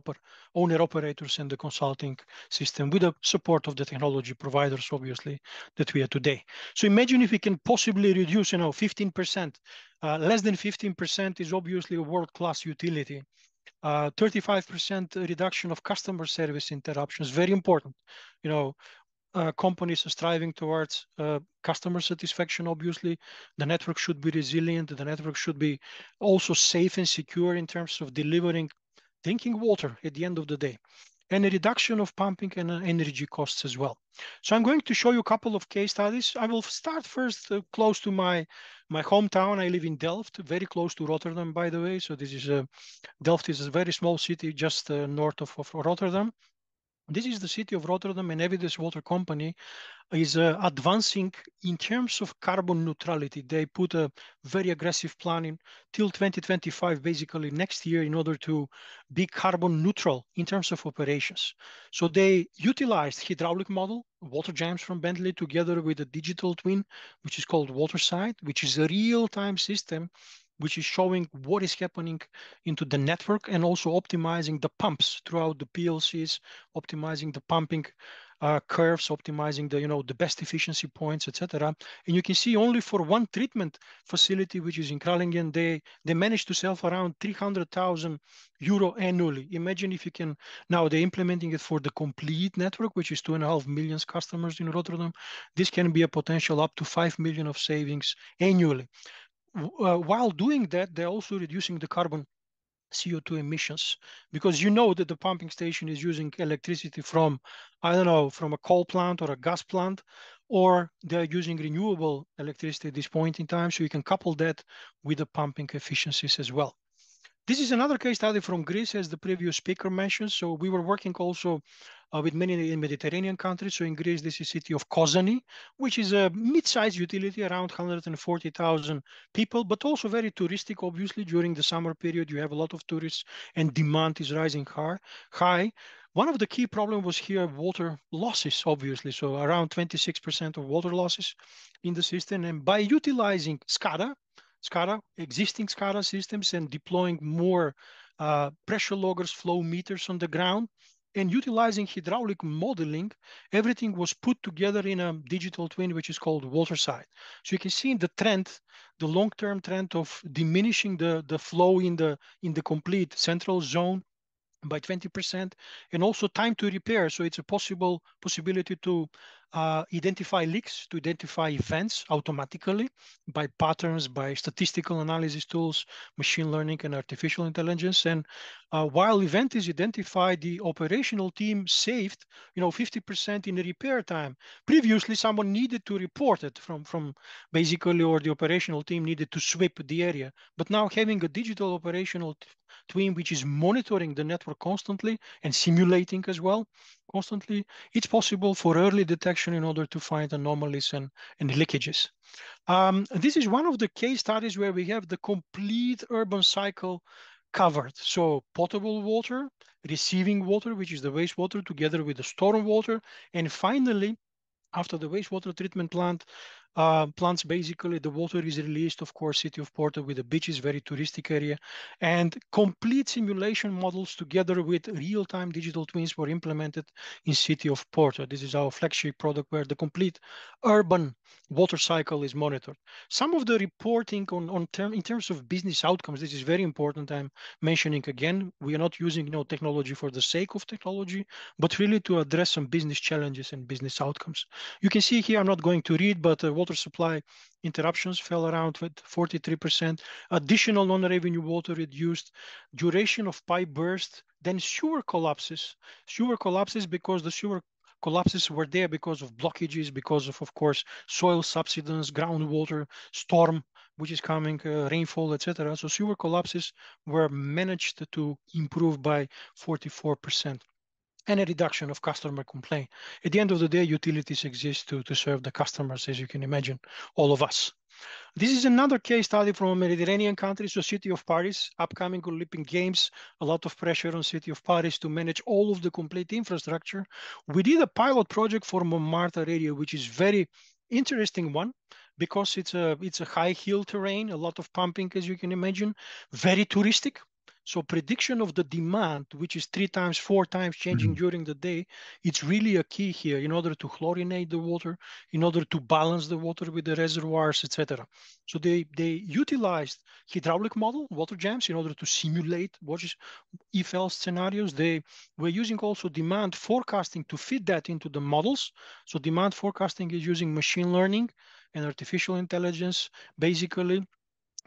owner operators and the consulting system with the support of the technology providers, obviously, that we are today. So imagine if we can possibly reduce, you know, 15%, uh, less than 15% is obviously a world-class utility. 35% uh, reduction of customer service interruptions, very important. You know, uh, companies are striving towards uh, customer satisfaction, obviously. The network should be resilient. The network should be also safe and secure in terms of delivering drinking water at the end of the day and a reduction of pumping and uh, energy costs as well. So I'm going to show you a couple of case studies. I will start first uh, close to my, my hometown. I live in Delft, very close to Rotterdam, by the way. So this is a, Delft is a very small city just uh, north of, of Rotterdam. This is the city of Rotterdam and Evides Water Company is uh, advancing in terms of carbon neutrality. They put a very aggressive plan in till 2025, basically next year, in order to be carbon neutral in terms of operations. So they utilized hydraulic model, WaterGEMS from Bentley, together with a digital twin, which is called WaterSight, which is a real-time system which is showing what is happening into the network and also optimizing the pumps throughout the PLCs, optimizing the pumping uh, curves, optimizing the you know the best efficiency points, etc. And you can see only for one treatment facility, which is in Kralingen, they they managed to sell around 300,000 euro annually. Imagine if you can now they're implementing it for the complete network, which is two and a half million customers in Rotterdam. This can be a potential up to five million of savings annually uh, while doing that, they're also reducing the carbon CO2 emissions because you know that the pumping station is using electricity from, I don't know, from a coal plant or a gas plant, or they're using renewable electricity at this point in time. So you can couple that with the pumping efficiencies as well. This is another case study from Greece, as the previous speaker mentioned. So we were working also uh, with many in Mediterranean countries. So in Greece, this is city of Kozani, which is a mid-sized utility, around 140,000 people, but also very touristic. Obviously, during the summer period, you have a lot of tourists, and demand is rising high. One of the key problems was here water losses, obviously. So around 26% of water losses in the system. And by utilizing SCADA, SCADA, existing SCADA systems and deploying more uh, pressure loggers, flow meters on the ground, and utilizing hydraulic modeling, everything was put together in a digital twin, which is called WaterSight. So you can see in the trend, the long-term trend of diminishing the, the flow in the in the complete central zone by 20% and also time to repair so it's a possible possibility to uh, identify leaks to identify events automatically by patterns by statistical analysis tools machine learning and artificial intelligence. And uh, while event is identified the operational team saved you know 50% in the repair time. Previously someone needed to report it from from basically or the operational team needed to sweep the area. But now having a digital operational twin which is monitoring the network constantly and simulating as well constantly, it's possible for early detection in order to find anomalies and, and leakages. Um, this is one of the case studies where we have the complete urban cycle covered. So potable water, receiving water, which is the wastewater together with the storm water, and finally, after the wastewater treatment plant, uh, plants basically the water is released of course city of porto with the beaches very touristic area and complete simulation models together with real-time digital twins were implemented in city of porto. This is our flagship product where the complete urban water cycle is monitored. Some of the reporting on on term in terms of business outcomes this is very important i'm mentioning again we are not using you know technology for the sake of technology but really to address some business challenges and business outcomes. You can see here i'm not going to read but uh, water supply interruptions fell around 43%, additional non-revenue water reduced, duration of pipe burst, then sewer collapses. Sewer collapses because the sewer collapses were there because of blockages, because of, of course, soil subsidence, groundwater, storm, which is coming, uh, rainfall, etc. So sewer collapses were managed to improve by 44%. and a reduction of customer complaint. At the end of the day, utilities exist to, to serve the customers, as you can imagine, all of us. This is another case study from a Mediterranean country, so City of Paris, upcoming Olympic Games, a lot of pressure on City of Paris to manage all of the complete infrastructure. We did a pilot project for Montmartre area, which is very interesting one because it's a it's a high hill terrain, a lot of pumping, as you can imagine, very touristic. So prediction of the demand, which is three times, four times changing mm-hmm. during the day, it's really a key here in order to chlorinate the water, in order to balance the water with the reservoirs, etc. So they they utilized hydraulic model WaterGEMS in order to simulate what is if else scenarios. They were using also demand forecasting to fit that into the models. So demand forecasting is using machine learning and artificial intelligence basically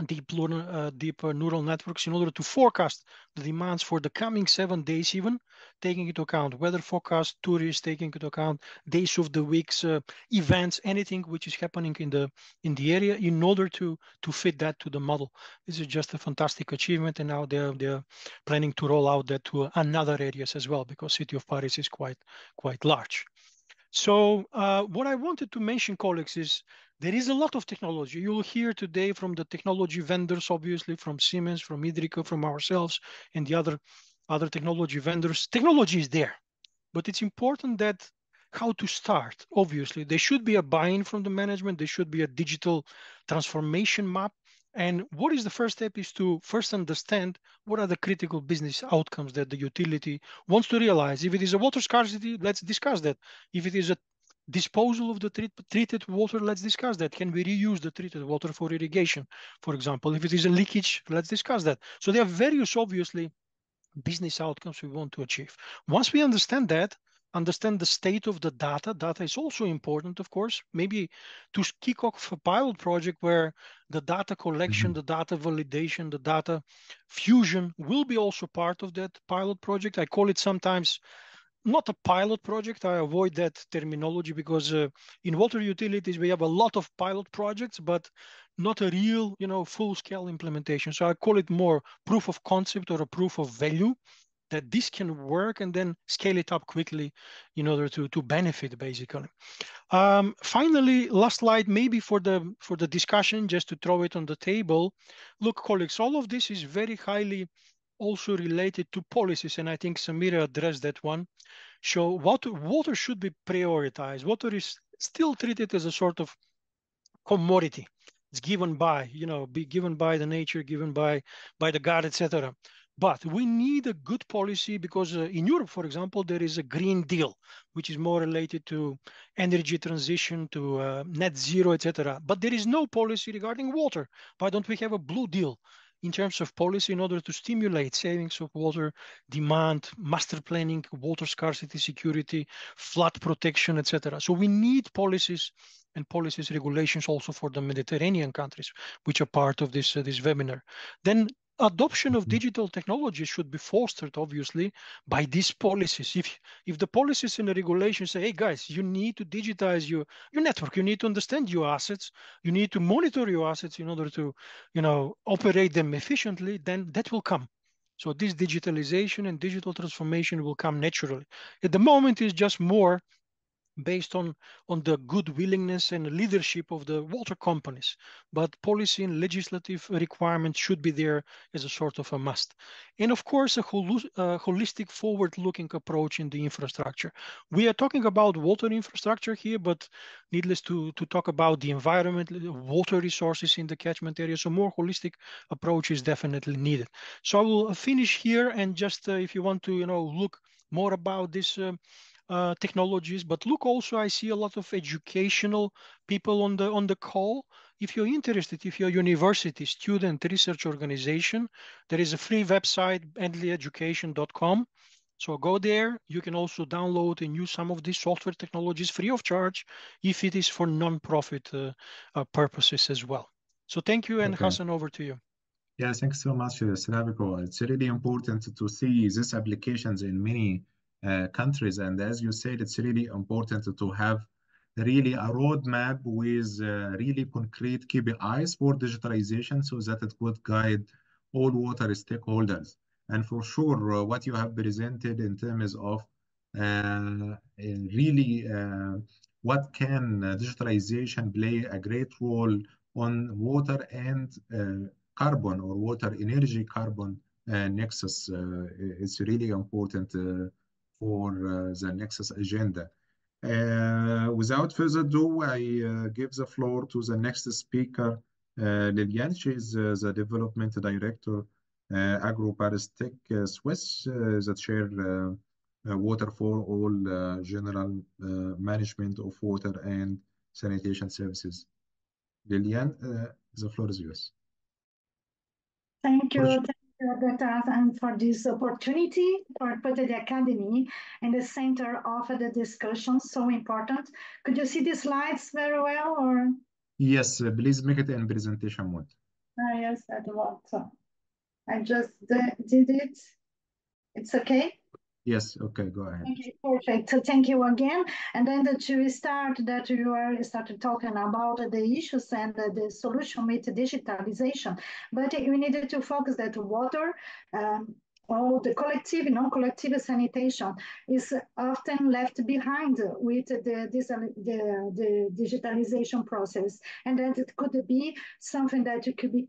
deep, uh, deep uh, neural networks in order to forecast the demands for the coming seven days even taking into account weather forecast tourists taking into account days of the weeks uh, events anything which is happening in the in the area in order to to fit that to the model. This is just a fantastic achievement and now they're they're planning to roll out that to another areas as well because city of paris is quite quite large so uh, what I wanted to mention, colleagues, is there is a lot of technology. You'll hear today from the technology vendors, obviously from Siemens, from Idrica, from ourselves, and the other other technology vendors. Technology is there, but it's important that how to start. Obviously, there should be a buy-in from the management. There should be a digital transformation map. And what is the first step is to first understand what are the critical business outcomes that the utility wants to realize. If it is a water scarcity, let's discuss that. If it is a disposal of the treat, treated water, let's discuss that. Can we reuse the treated water for irrigation, for example? If it is a leakage, let's discuss that. So there are various, obviously, business outcomes we want to achieve. Once we understand that, understand the state of the data. Data is also important, of course. Maybe to kick off a pilot project where the data collection, mm-hmm. the data validation, the data fusion will be also part of that pilot project. I call it sometimes not a pilot project. I avoid that terminology because uh, in water utilities we have a lot of pilot projects, but not a real, you know, full-scale implementation. So I call it more proof of concept or a proof of value that this can work and then scale it up quickly in order to to benefit basically. Um, finally, last slide maybe for the for the discussion, just to throw it on the table. Look, colleagues, all of this is very highly also related to policies, and I think Samira addressed that one. So water, water should be prioritized. Water is still treated as a sort of commodity. It's given by, you know, be given by the nature, given by by the God, etc. But we need a good policy because uh, in Europe, for example, there is a Green Deal, which is more related to energy transition, to uh, net zero, etc. But there is no policy regarding water. Why don't we have a Blue Deal? in terms of policy in order to stimulate savings of water demand, master planning, water scarcity, security, flood protection, etc. So we need policies and policies regulations also for the Mediterranean countries, which are part of this uh, this webinar. Then adoption of mm-hmm. digital technology should be fostered obviously by these policies. If if the policies and the regulations say hey guys you need to digitize your your network. You need to understand your assets. You need to monitor your assets in order to you know operate them efficiently then that will come. So this digitalization and digital transformation will come naturally. At the moment is just more based on, on the good willingness and leadership of the water companies. But policy and legislative requirements should be there as a sort of a must. And of course, a hol uh, holistic forward-looking approach in the infrastructure. We are talking about water infrastructure here, but needless to, to talk about the environment, water resources in the catchment area. So more holistic approach is definitely needed. So I will finish here and just uh, if you want to, you know, look more about this uh, uh, technologies but look also i see a lot of educational people on the on the call. If you're interested if you're a university student research organization there is a free website bentley-education.com so go there. You can also download and use some of these software technologies free of charge if it is for non-profit uh, uh, purposes as well. So thank you and okay. hassan over to you. Yeah thanks so much Slaviko. it's really important to see these applications in many uh, Uh, countries. And as you said, it's really important to have really a roadmap with uh, really concrete KPIs for digitalization so that it would guide all water stakeholders. And for sure, uh, what you have presented in terms of uh, really uh, what can digitalization play a great role on water and carbon or water energy carbon nexus. It's really important for uh, the nexus agenda. Uh, without further ado, I uh, give the floor to the next speaker, Lylian. She's the Development Director, AgroParisTech SUEZ, that share Water for All general management of water and sanitation services. Lylian, the floor is yours. Thank you. Thank you, and for this opportunity for putting the Academy in the center of the discussion. So important. Could you see the slides very well or? Yes, please make it in presentation mode. Uh, yes, I want. So I just did it. It's okay? Yes, okay, go ahead. Okay, perfect. So thank you again. And then the, to start that you are started talking about the issues and the, the solution with digitalization, but we needed to focus that water um, or the collective, non-collective sanitation is often left behind with the, the, the digitalization process. And that it could be something that you could be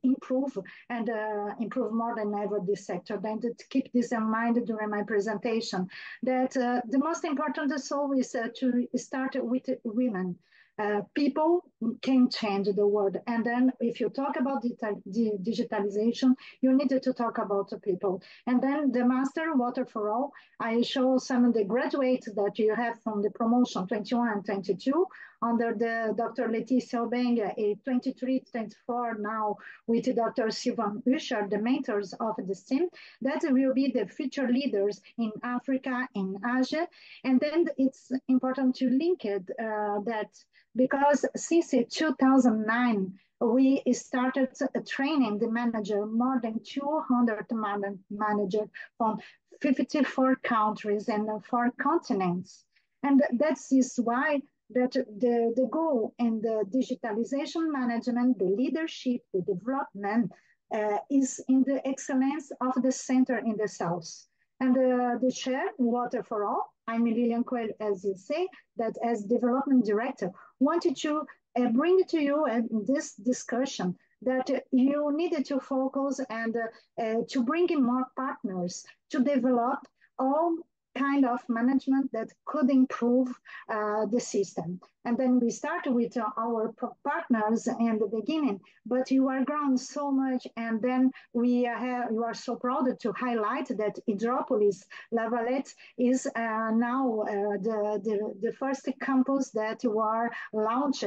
and uh, improve more than ever this sector. Then to keep this in mind during my presentation, that uh, the most important is always uh, to start with women. Uh, people can change the world. And then if you talk about digitalization, you need to talk about the people. And then the master water for all, I show some of the graduates that you have from the promotion 21 and 22 under the Dr. Leticia Obenga, a 23, 24 now with Dr. Sylvain Usher, the mentors of this team, that will be the future leaders in Africa, in Asia. And then it's important to link it uh, that because since 2009, we started training the manager, more than 200 man manager from 54 countries and four continents. And that is why that the, the goal in the digitalization management, the leadership, the development uh, is in the excellence of the center in the South. And uh, the chair, Water for All, I'm Lylian Coelho, as you say, that as development director, wanted to uh, bring to you uh, this discussion that you needed to focus and uh, uh, to bring in more partners to develop all kind of management that could improve uh, the system. And then we start with uh, our partners in the beginning, but you are grown so much. And then we have, you are so proud to highlight that Hydropolis La Valette is uh, now uh, the, the, the first campus that were launched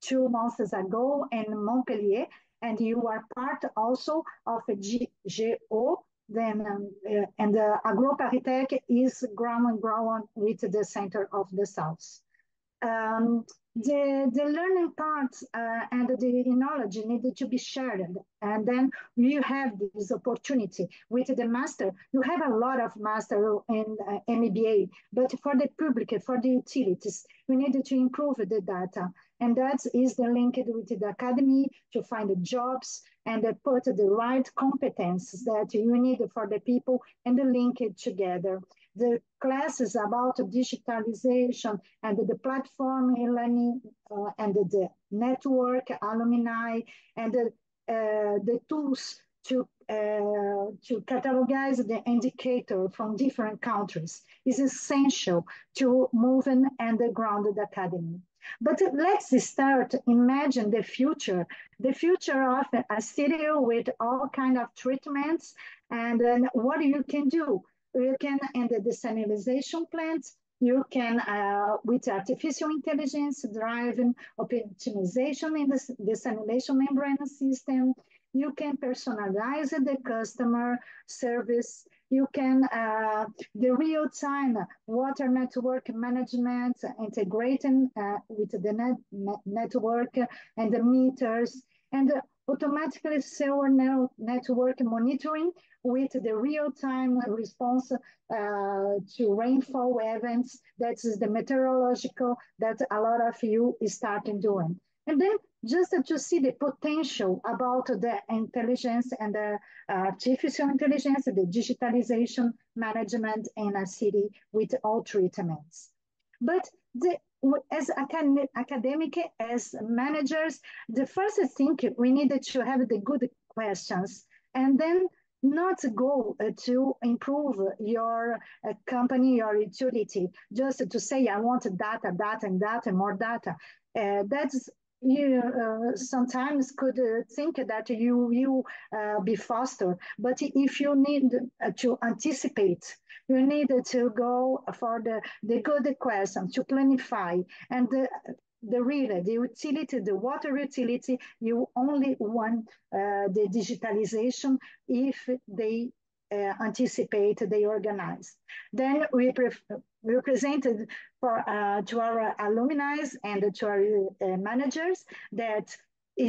two months ago in Montpellier. And you are part also of a GO, then um, uh, and the AgroParisTech is ground and with the center of the south. Um, the, the learning parts uh, and the knowledge needed to be shared. And then you have this opportunity with the master. You have a lot of master in uh, MBA, but for the public, for the utilities, we needed to improve the data. And that is the link with the academy to find the jobs and put the right competences that you need for the people and link it together the classes about digitalization and the platform e-learning uh, and the network, alumni, and the, uh, the tools to, uh, to catalogize the indicator from different countries is essential to moving and the academy. But let's start imagine the future, the future of a city with all kind of treatments and then what you can do you can, in the desalination plants, you can, uh, with artificial intelligence, driving optimization in the desalination membrane system. You can personalize the customer service. You can, uh, the real-time water network management, integrating uh, with the net network and the meters, and automatically sewer network monitoring with the real-time response uh, to rainfall events. That is the meteorological that a lot of you is starting doing. And then just to see the potential about the intelligence and the artificial intelligence, the digitalization management in a city with all treatments. But the, as academic, as managers, the first thing we needed to have the good questions and then not go uh, to improve your uh, company, your utility, just to say, I want data, data, and data, more data. Uh, that's you uh, sometimes could uh, think that you will uh, be faster, but if you need to anticipate, you need to go for the, the good question, to planify, and the, the relay, the utility, the water utility, you only want uh, the digitalization if they uh, anticipate, they organize. Then we, we presented for, uh, to our alumni and to our uh, managers that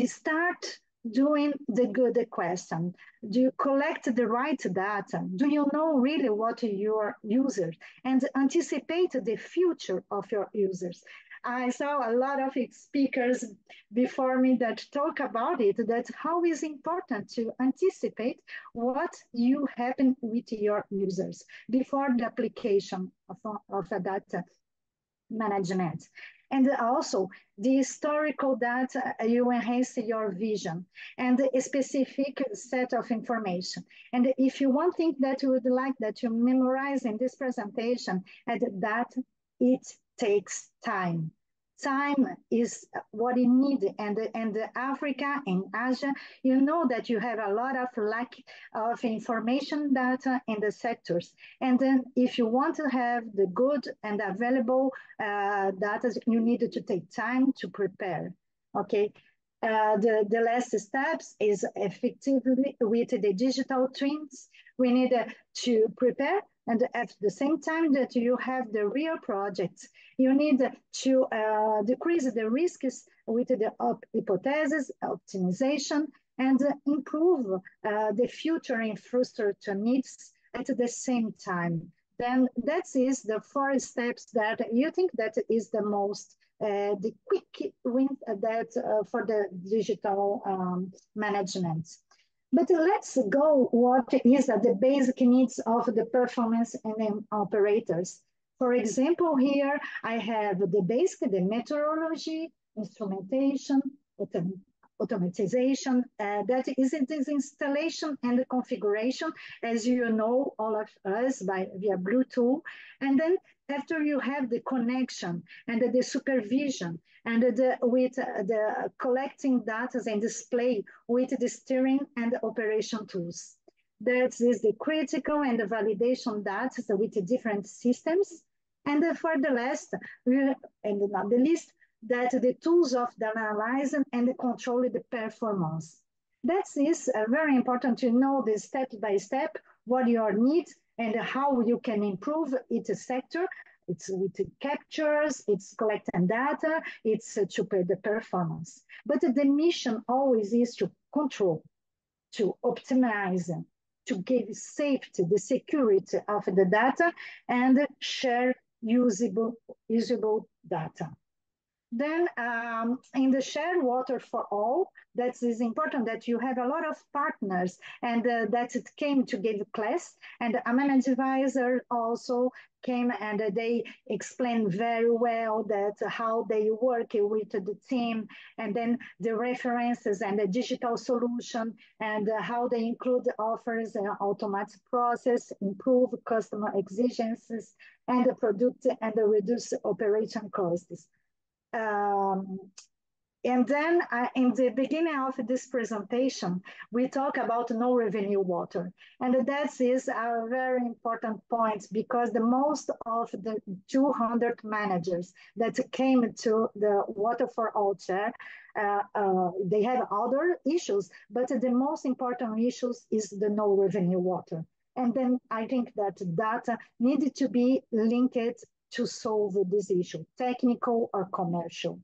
start doing the good question. Do you collect the right data? Do you know really what your users and anticipate the future of your users? I saw a lot of speakers before me that talk about it, that how is important to anticipate what you happen with your users before the application of, of a data management. And also the historical data, you enhance your vision and a specific set of information. And if you one thing that you would like that you memorize in this presentation, and that it takes time. Time is what you need and and africa and asia you know that you have a lot of lack of information data in the sectors. And then if you want to have the good and available uh, data you need to take time to prepare okay? Uh, the, the last steps is effectively with the digital twins. We need uh, to prepare and at the same time that you have the real projects, you need to uh, decrease the risks with the op hypothesis, optimization, and improve uh, the future infrastructure needs at the same time. Then that is the four steps that you think that is the most uh, the quick win that uh, for the digital um, management. But let's go what is the basic needs of the performance and operators. For example, here I have the basic, the meteorology, instrumentation, autom automatization, uh, that is this installation and the configuration, as you know, all of us by via Bluetooth. And then after you have the connection and the, supervision and the, with the collecting data and display with the steering and operation tools. That is the critical and the validation data with the different systems. And for the last, and not the least, that the tools of the analyzing and the control the performance. That is uh, very important to know the step by step what your needs and how you can improve its sector. It's with captures, it's collecting data, it's to pay the performance. But the mission always is to control, to optimize, to give safety, the security of the data, and share usable, usable data. Then um, in the shared water for all, that is important that you have a lot of partners and uh, that it came to give class and Aman advisor also came and uh, they explained very well that how they work with the team and then the references and the digital solution and uh, how they include offers and automatic process, improve customer exigencies and the product and the reduce operation costs. Um, and then uh, in the beginning of this presentation, we talk about no revenue water. And that is a very important point because the most of the 200 managers that came to the Water for All chair, uh, uh, they have other issues, but the most important issues is the no revenue water. And then I think that data needed to be linked to solve this issue, technical or commercial.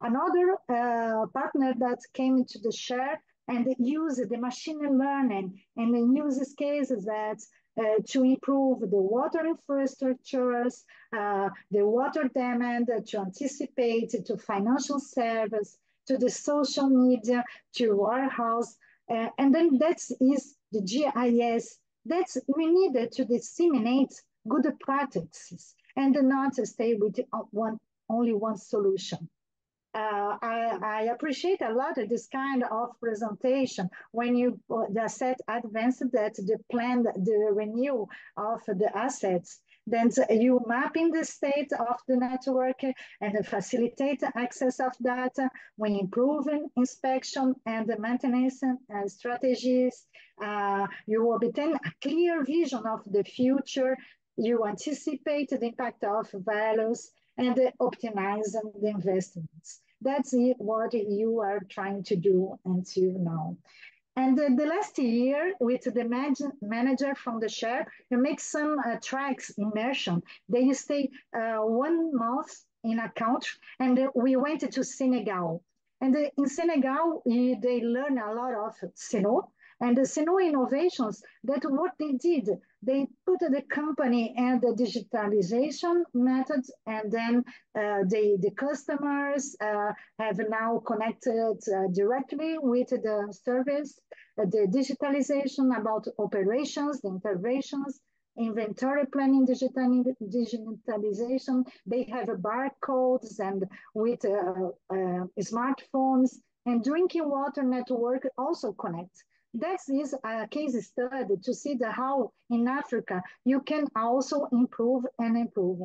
Another uh, partner that came into the share and used the machine learning and the uses cases that uh, to improve the water infrastructures, uh, the water demand, to anticipate to financial service, to the social media, to warehouse, uh, and then that is the GIS. That's we needed to disseminate good practices and not stay with one only one solution. Uh, I, I, appreciate a lot of this kind of presentation when you uh, the asset advanced that the plan, the renew of the assets then you mapping the state of the network and facilitate access of data. We improving inspection and maintenance uh, strategies. Uh, you obtain a clear vision of the future. You anticipate the impact of values and optimize the investments. That's what you are trying to do until now. And the, last year, with the man manager from the share, you make some uh, tracks immersion. They stay uh, one month in a country, and we went to Senegal. And in Senegal, they learn a lot of Seno, and the Seno innovations, that what they did, they put the company and the digitalization methods, and then uh, they, the customers uh, have now connected uh, directly with the service, uh, the digitalization about operations, the interventions, inventory planning digital, digitalization. They have barcodes and with uh, uh, smartphones and drinking water network also connect. That is a case study to see the how in Africa you can also improve and improve.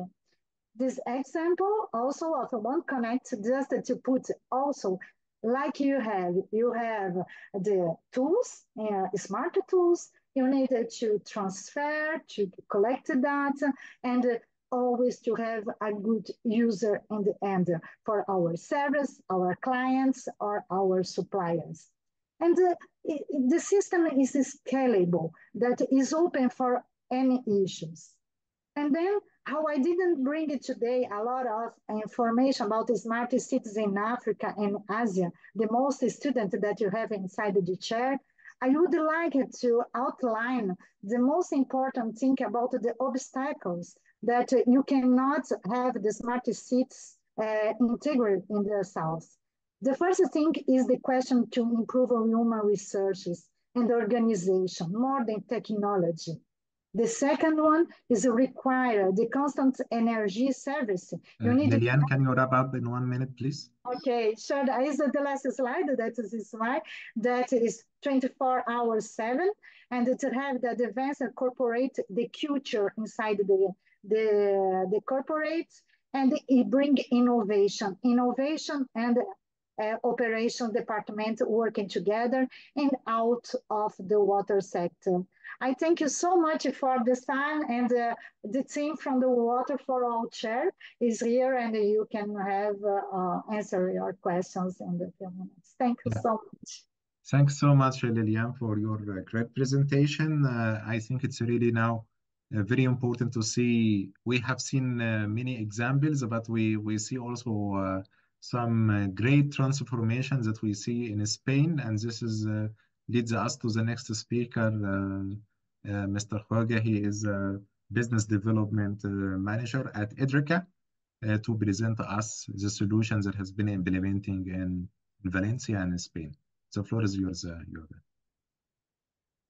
This example also of one connect just to put also like you have, you have the tools, uh, smart tools, you need to transfer, to collect data, and always to have a good user in the end for our service, our clients, or our suppliers. And the, the system is scalable, that is open for any issues. And then how I didn't bring it today, a lot of information about the smart cities in Africa and Asia, the most student that you have inside the chair, I would like to outline the most important thing about the obstacles that you cannot have the smart cities uh, integrated in the South. The first thing is the question to improve our human resources and organization more than technology. The second one is require the constant energy service. You uh, need Lylian, to... can you wrap up in one minute, please? Okay, sure. That is the last slide. That is the slide that is 24 hours seven, and to have the advanced incorporate the culture inside the the the corporate, and it bring innovation, innovation and uh, operation department working together and out of the water sector. I thank you so much for the time and uh, the team from the Water for All chair is here and you can have uh, uh answer your questions in the few minutes. Thank you yeah. so much. Thanks so much, Lylian, for your uh, great presentation. Uh, I think it's really now uh, very important to see. We have seen uh, many examples, but we we see also uh, some uh, great transformations that we see in Spain, and this is uh, leads us to the next speaker, uh, Mr. Jorge. He is a business development manager at Idrica to present to us the solutions that has been implementing in Valencia and Spain. The floor is yours, Jorge.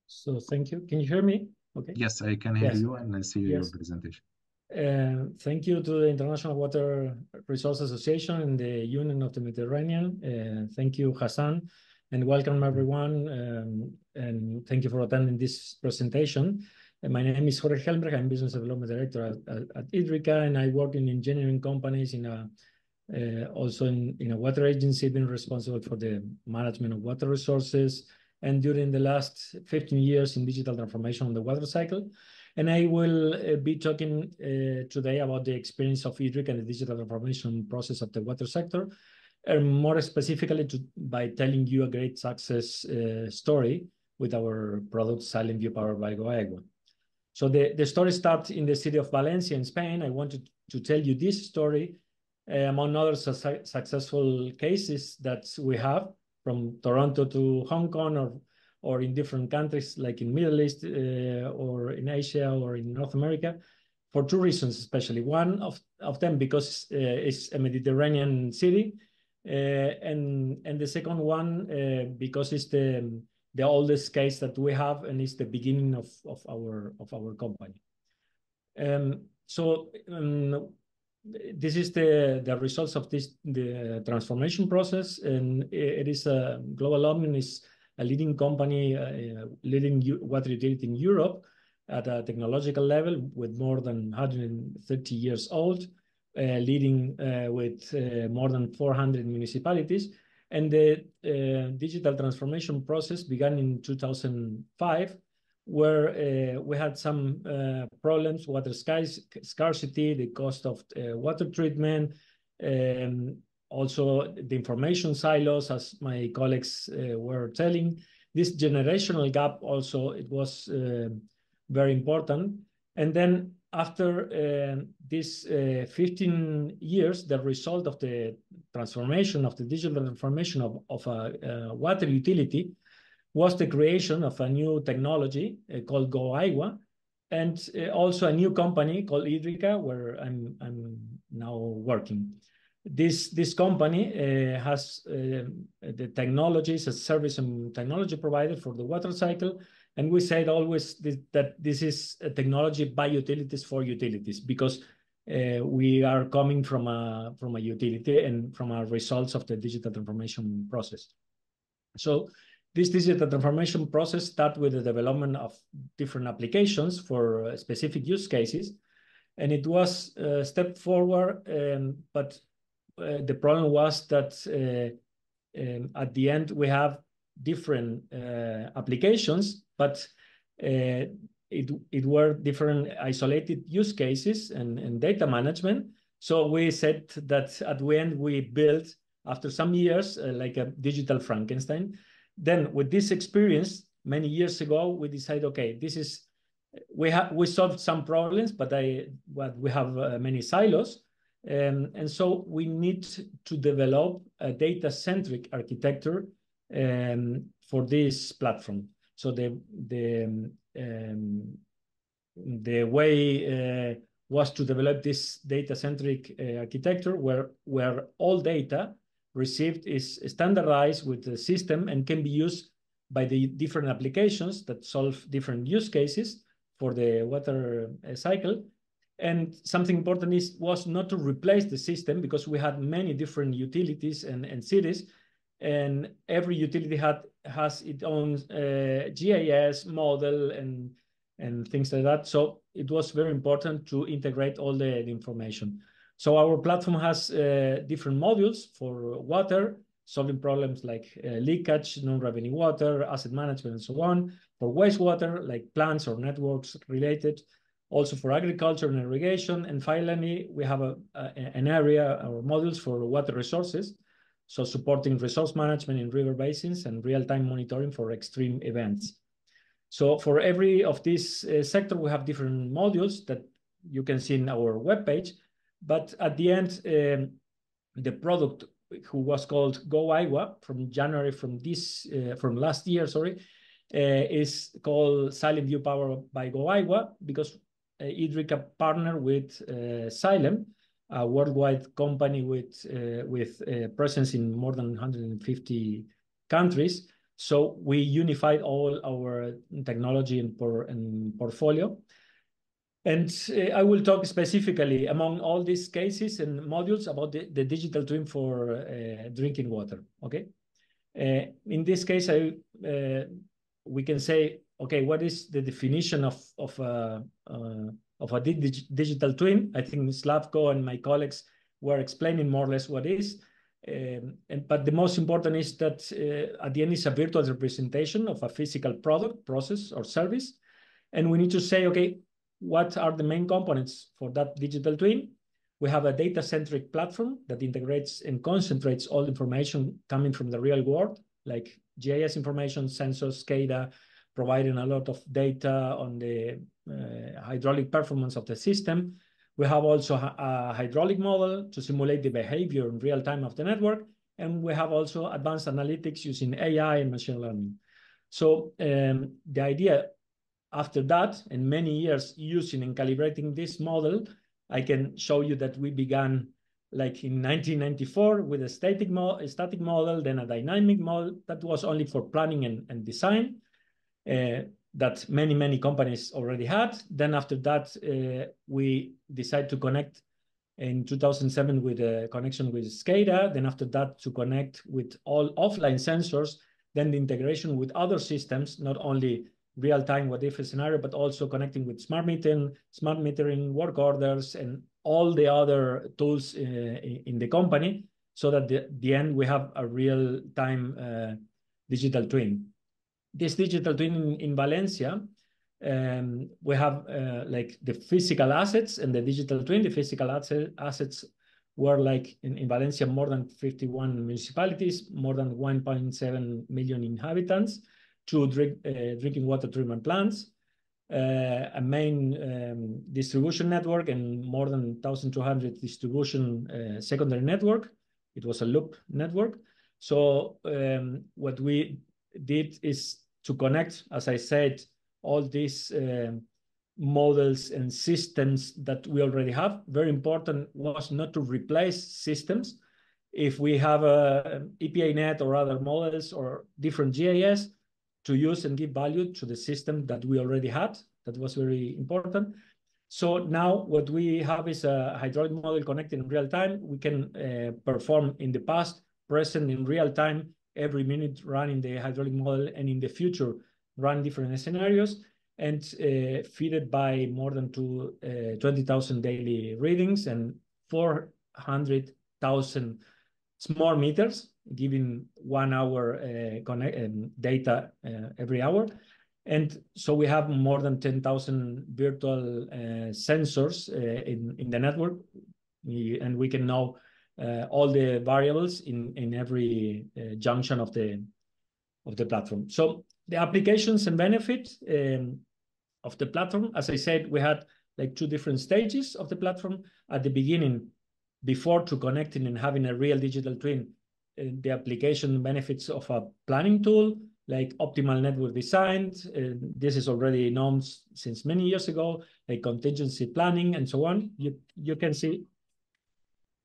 So thank you. Can you hear me? Okay. Yes, I can hear yes. you and I see yes. your presentation. Uh, thank you to the International Water Resource Association and the Union of the Mediterranean. Uh, thank you, Hassan, and welcome everyone. Um, and thank you for attending this presentation. Uh, my name is Jorge Helmbrecht. I'm Business Development Director at, at, at Idrica, and I work in engineering companies in a uh, also in, in a water agency, being responsible for the management of water resources, and during the last 15 years in digital transformation on the water cycle. And I will uh, be talking uh, today about the experience of Idrica and the digital transformation process of the water sector, and more specifically to, by telling you a great success uh, story with our product Xylem Vue powered by GoAigua. So the, the story starts in the city of Valencia in Spain. I wanted to tell you this story uh, among other su successful cases that we have from Toronto to Hong Kong or or in different countries like in Middle East uh, or in Asia or in North America for two reasons, especially. One of, of them because uh, it's a Mediterranean city and and the second one because it's the the oldest case that we have and it's the beginning of of our of our company. Um, so um, this is the the results of this the transformation process, and it is a Global Omnium is a leading company, uh, leading water utility in Europe at a technological level with more than 130 years old, uh, leading uh, with uh, more than 400 municipalities. And the digital transformation process began in 2005 where uh, we had some uh, problems, water scarcity, the cost of uh, water treatment, um, also the information silos, as my colleagues uh, were telling. This generational gap also, it was uh, very important. And then after uh, these 15 years, the result of the transformation of the digital transformation of, of a water utility was the creation of a new technology uh, called GoAigua, and uh, also a new company called Idrica, where I'm, I'm now working. This, this company uh, has uh, the technologies as service and technology provider for the water cycle. And we said always that this is a technology by utilities for utilities because uh, we are coming from a, from a utility and from our results of the digital transformation process. So this digital transformation process starts with the development of different applications for uh, specific use cases. And it was a step forward, um, but uh, the problem was that uh, um, at the end we have different uh, applications, but uh, it, it were different isolated use cases and, and data management. So we said that at the end we built, after some years, uh, like a digital Frankenstein, then with this experience, many years ago, we decided, okay, this is, we have, we solved some problems, but I, what we have uh, many silos. Um, and so we need to develop a data-centric architecture um, for this platform. So the, the, um, the way uh, was to develop this data-centric uh, architecture where, where all data received is standardized with the system and can be used by the different applications that solve different use cases for the water uh, cycle. And something important is was not to replace the system because we had many different utilities and, and cities, and every utility had has its own uh, GIS model and and things like that. So it was very important to integrate all the, the information. So our platform has uh, different modules for water, solving problems like uh, leakage, non-revenue water, asset management, and so on. For wastewater, like plants or networks related. Also for agriculture and irrigation. And finally, we have a, a, an area or modules for water resources. So supporting resource management in river basins and real-time monitoring for extreme events. So for every of these uh, sector, we have different modules that you can see in our webpage. But at the end, um, the product who was called GoAigua from January from this uh, from last year, sorry, uh, is called Xylem Vue Power by GoAigua because uh, Idrica partnered with uh, Xylem, a worldwide company with uh, with uh, presence in more than 150 countries. So we unified all our technology and, por and portfolio. And uh, I will talk specifically among all these cases and modules about the, digital twin for uh, drinking water, okay? Uh, in this case, I, uh, we can say, okay, what is the definition of, of, uh, uh, of a dig digital twin? I think Slavko and my colleagues were explaining more or less what is. Um, and, but the most important is that at the end is a virtual representation of a physical product, process, or service. And we need to say, okay, what are the main components for that digital twin? We have a data-centric platform that integrates and concentrates all information coming from the real world, like GIS information, sensors, SCADA, providing a lot of data on the uh, hydraulic performance of the system. We have also a hydraulic model to simulate the behavior in real time of the network. And we have also advanced analytics using AI and machine learning. So um, the idea after that, and many years using and calibrating this model, I can show you that we began like in 1994 with a static, mo static model, then a dynamic model that was only for planning and, and design that many, many companies already had. Then after that, uh, we decided to connect in 2007 with a connection with SCADA. Then after that, to connect with all offline sensors, then the integration with other systems, not only real-time what if scenario, but also connecting with smart metering, smart metering, work orders, and all the other tools uh, in the company so that the, the end we have a real-time uh, digital twin. This digital twin in, in Valencia, um, we have uh, like the physical assets and the digital twin. The physical asset, assets were like in, in Valencia, more than 51 municipalities, more than 1.7 million inhabitants, two drink, uh, drinking water treatment plants, uh, a main um, distribution network and more than 1,200 distribution uh, secondary network. It was a loop network. So um, what we did is to connect, as I said, all these uh, models and systems that we already have. Very important was not to replace systems. If we have a EPANet or other models or different GIS, to use and give value to the system that we already had. That was very important. So now what we have is a hydraulic model connected in real time. We can uh, perform in the past, present in real time, every minute running the hydraulic model, and in the future run different scenarios and uh, feeded by more than two, uh, 20,000 daily readings and 400,000 smart meters giving one hour uh, connect, um, data uh, every hour. And so we have more than 10,000 virtual uh, sensors in, in the network. And we can know all the variables in, in every junction of the, of the platform. So the applications and benefits um, of the platform, as I said, we had like two different stages of the platform. At the beginning, before to connecting and having a real digital twin, uh, the application benefits of a planning tool like optimal network design. Uh, this is already known since many years ago, like contingency planning and so on. You you can see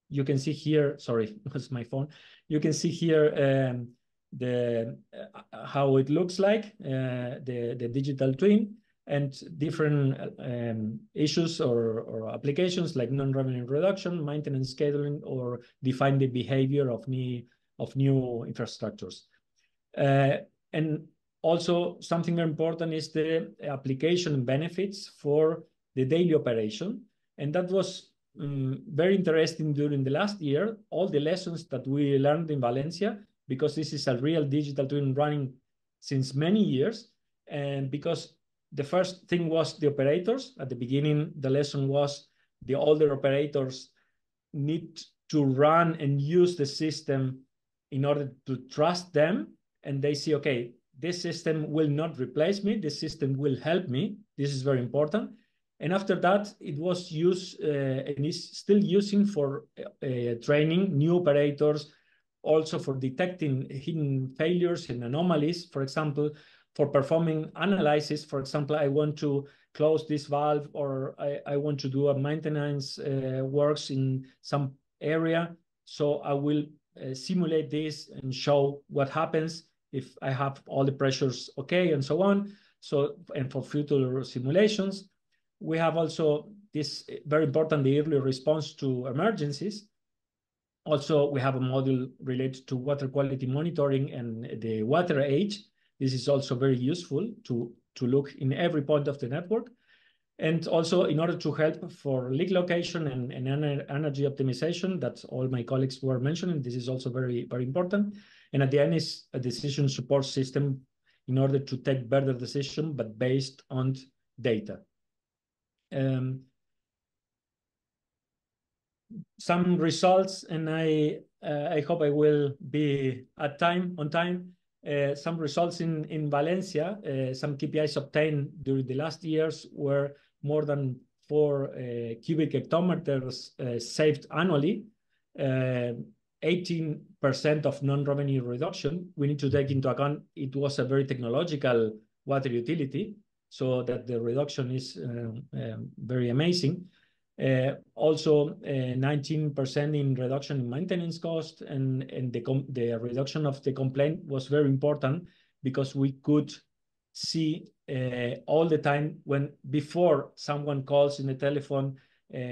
you can see here. Sorry, was my phone. You can see here um, the uh, how it looks like uh, the the digital twin and different um, issues or, or applications like non-revenue reduction, maintenance scheduling, or define the behavior of new, of new infrastructures. Uh, and also something very important is the application benefits for the daily operation. And that was um, very interesting during the last year, all the lessons that we learned in Valencia, because this is a real digital twin running since many years. And because the first thing was the operators. At the beginning, the lesson was the older operators need to run and use the system in order to trust them. And they see, okay, this system will not replace me. This system will help me. This is very important. And after that, it was used uh, and is still using for uh, training new operators, also for detecting hidden failures and anomalies. For example, for performing analysis, for example, I want to close this valve or I, I want to do a maintenance uh, works in some area. So I will uh, simulate this and show what happens if I have all the pressures okay and so on. So, and for future simulations, we have also this eh, very important, the early response to emergencies. Also, we have a module related to water quality monitoring and the water age. This is also very useful to, to look in every point of the network. And also in order to help for leak location and, and energy optimization that all my colleagues were mentioning, this is also very, very important. And at the end is a decision support system in order to take better decision, but based on data. Um, some results, and I uh, I hope I will be at time on time. Uh, some results in, in Valencia, uh, some KPIs obtained during the last years were more than four uh, cubic hectometers uh, saved annually, 18% uh, of non-revenue reduction. We need to take into account it was a very technological water utility, so that the reduction is um, um, very amazing. Uh, also, uh, 19% in reduction in maintenance cost, and and the the reduction of the complaint was very important because we could see uh, all the time when before someone calls in the telephone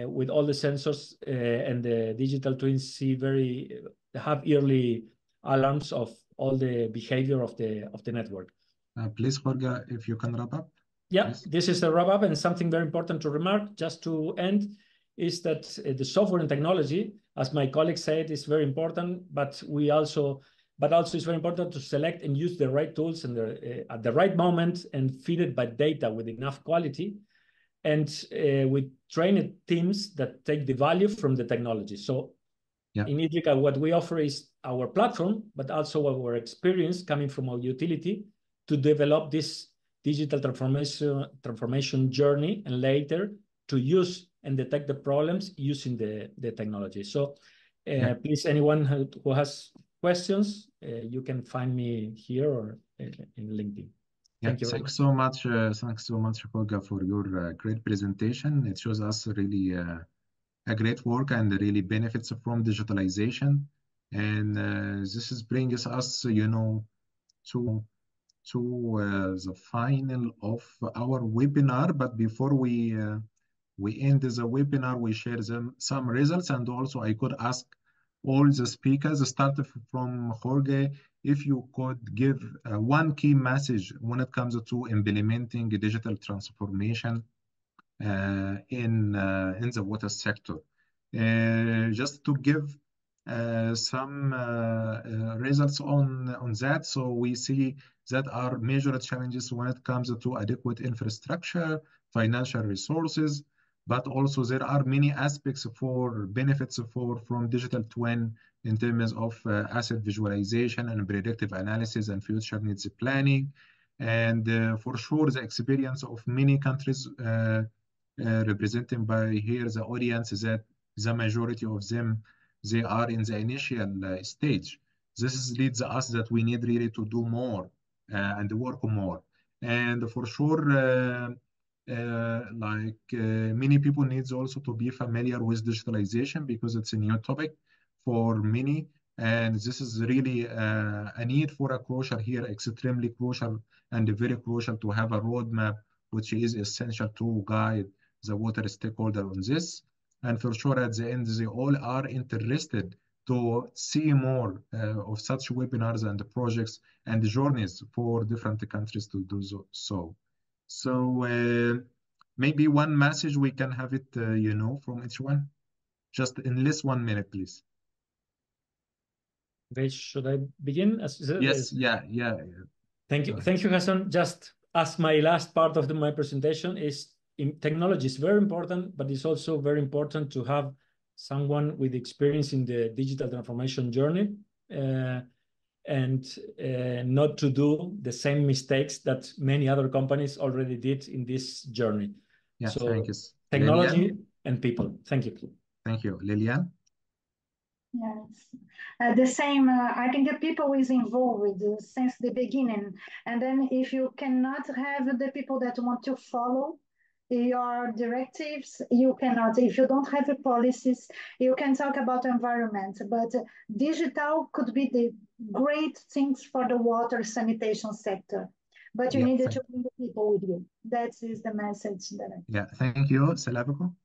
with all the sensors and the digital twins see very have early alarms of all the behavior of the of the network. Please, Jorge, if you can wrap up. Yeah, this is the wrap-up, and something very important to remark, just to end, is that uh, the software and technology, as my colleague said, is very important, but we also but also it's very important to select and use the right tools and uh, at the right moment, and feed it by data with enough quality, and uh, with trained teams that take the value from the technology. So- Yeah... in Idrica, what we offer is our platform, but also our experience coming from our utility to develop this digital transformation transformation journey, and later to use and detect the problems using the the technology. So, uh, Yeah... please, anyone who has questions, uh, you can find me here or uh, in LinkedIn. Thank you very much. Thanks so much, thanks so much, Jorge, for your great presentation. It shows us really a great work and really benefits from digitalization. And this is brings us, you know, to Uh, the final of our webinar. But before we uh, we end the webinar, we share some results, and also I could ask all the speakers, starting from Jorge, if you could give uh, one key message when it comes to implementing digital transformation in in the water sector. Just to give Uh, some uh, uh, results on on that. So we see that are major challenges when it comes to adequate infrastructure, financial resources, but also there are many aspects for benefits for from digital twin in terms of asset visualization and predictive analysis and future needs planning. And for sure, the experience of many countries represented by here, the audience, is that the majority of them, they are in the initial uh, stage. This leads us that we need really to do more uh, and work more. And for sure, uh, like, many people needs also to be familiar with digitalization because it's a new topic for many, and this is really a need for a crucial here, extremely crucial and very crucial to have a roadmap, which is essential to guide the water stakeholder on this. And for sure, at the end, they all are interested to see more uh, of such webinars and projects and journeys for different countries to do so. So, uh, maybe one message we can have it, uh, you know, from each one, just in less one minute, please. Okay, should I begin? As the- Yes. Yeah, yeah. Thank you. Thank you, Hassan. Just as my last part of my presentation is, technology is very important, but it's also very important to have someone with experience in the digital transformation journey, uh, and uh, not to do the same mistakes that many other companies already did in this journey. Yeah, thank you. Technology- Lylian? and people. Thank you. Thank you. Lylian? Yes. Uh, the same, I think the people is involved since the beginning, and then if you cannot have the people that want to follow your directives, you cannot. If you don't have the policies, you can talk about environment, but digital could be the great things for the water sanitation sector. But you need to bring the people with you. That is the message that I- Yeah. Thank you. Selahattin?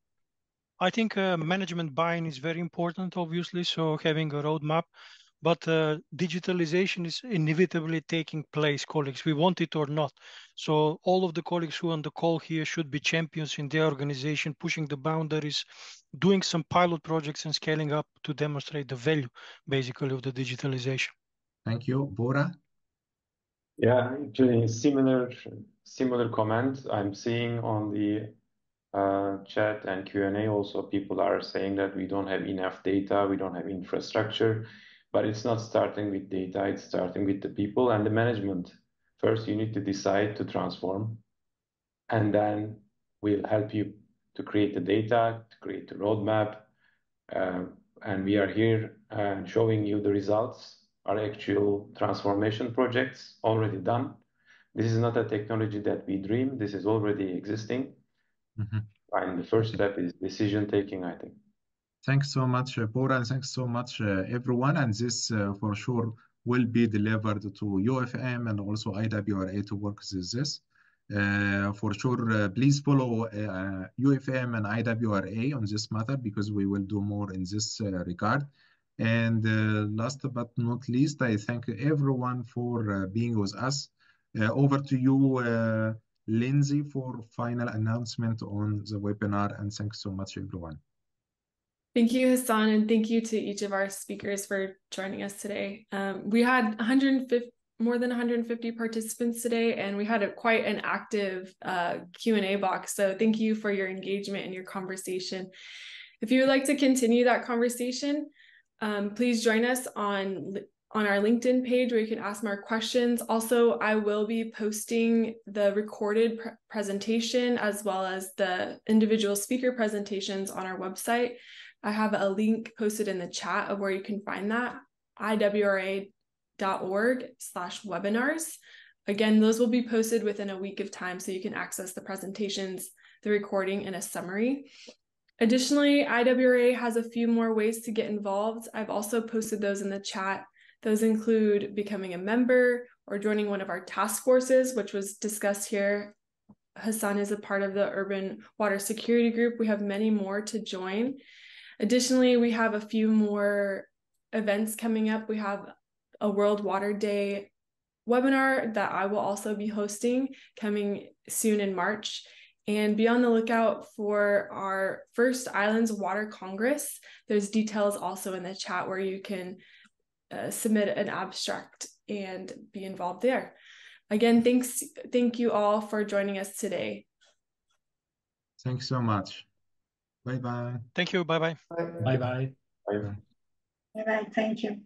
I think uh, management buy-in is very important, obviously, so having a roadmap, but uh, digitalization is inevitably taking place, colleagues, we want it or not. So all of the colleagues who are on the call here should be champions in their organization, pushing the boundaries, doing some pilot projects, and scaling up to demonstrate the value, basically, of the digitalization. Thank you. Bora? Yeah, actually, similar, similar comment I'm seeing on the uh, chat and Q&A also, people are saying that we don't have enough data, we don't have infrastructure, but it's not starting with data, it's starting with the people and the management. First, you need to decide to transform, and then we'll help you to create the data, to create the roadmap, and we are here showing you the results, our actual transformation projects already done. This is not a technology that we dream, this is already existing. Mm-hmm. And the first step is decision taking, I think. Thanks so much, Bora, and thanks so much, uh, everyone. And this, uh, for sure, will be delivered to UFM and also IWRA to work with this. Uh, for sure, uh, please follow uh, UFM and IWRA on this matter because we will do more in this uh, regard. And last but not least, I thank everyone for being with us. over to you, Lindsay, for final announcement on the webinar. And thanks so much, everyone. Thank you, Hassan, and thank you to each of our speakers for joining us today. Um, we had 150, more than 150 participants today, and we had a, quite an active uh, Q&A box. So thank you for your engagement and your conversation. If you would like to continue that conversation, um, please join us on on our LinkedIn page where you can ask more questions. Also, I will be posting the recorded pr presentation as well as the individual speaker presentations on our website. I have a link posted in the chat of where you can find that, iwra.org slash webinars. Again, those will be posted within a week of time so you can access the presentations, the recording, and a summary. Additionally, IWRA has a few more ways to get involved. I've also posted those in the chat. Those include becoming a member or joining one of our task forces, which was discussed here. Hassan is a part of the Urban Water Security Group. We have many more to join. Additionally, we have a few more events coming up. We have a World Water Day webinar that I will also be hosting coming soon in March. And be on the lookout for our first Islands Water Congress. There's details also in the chat where you can uh, submit an abstract and be involved there. Again, thanks, thank you all for joining us today. Thanks so much. Bye bye. Thank you. Bye bye. Bye bye. Bye bye. Bye bye. Thank you.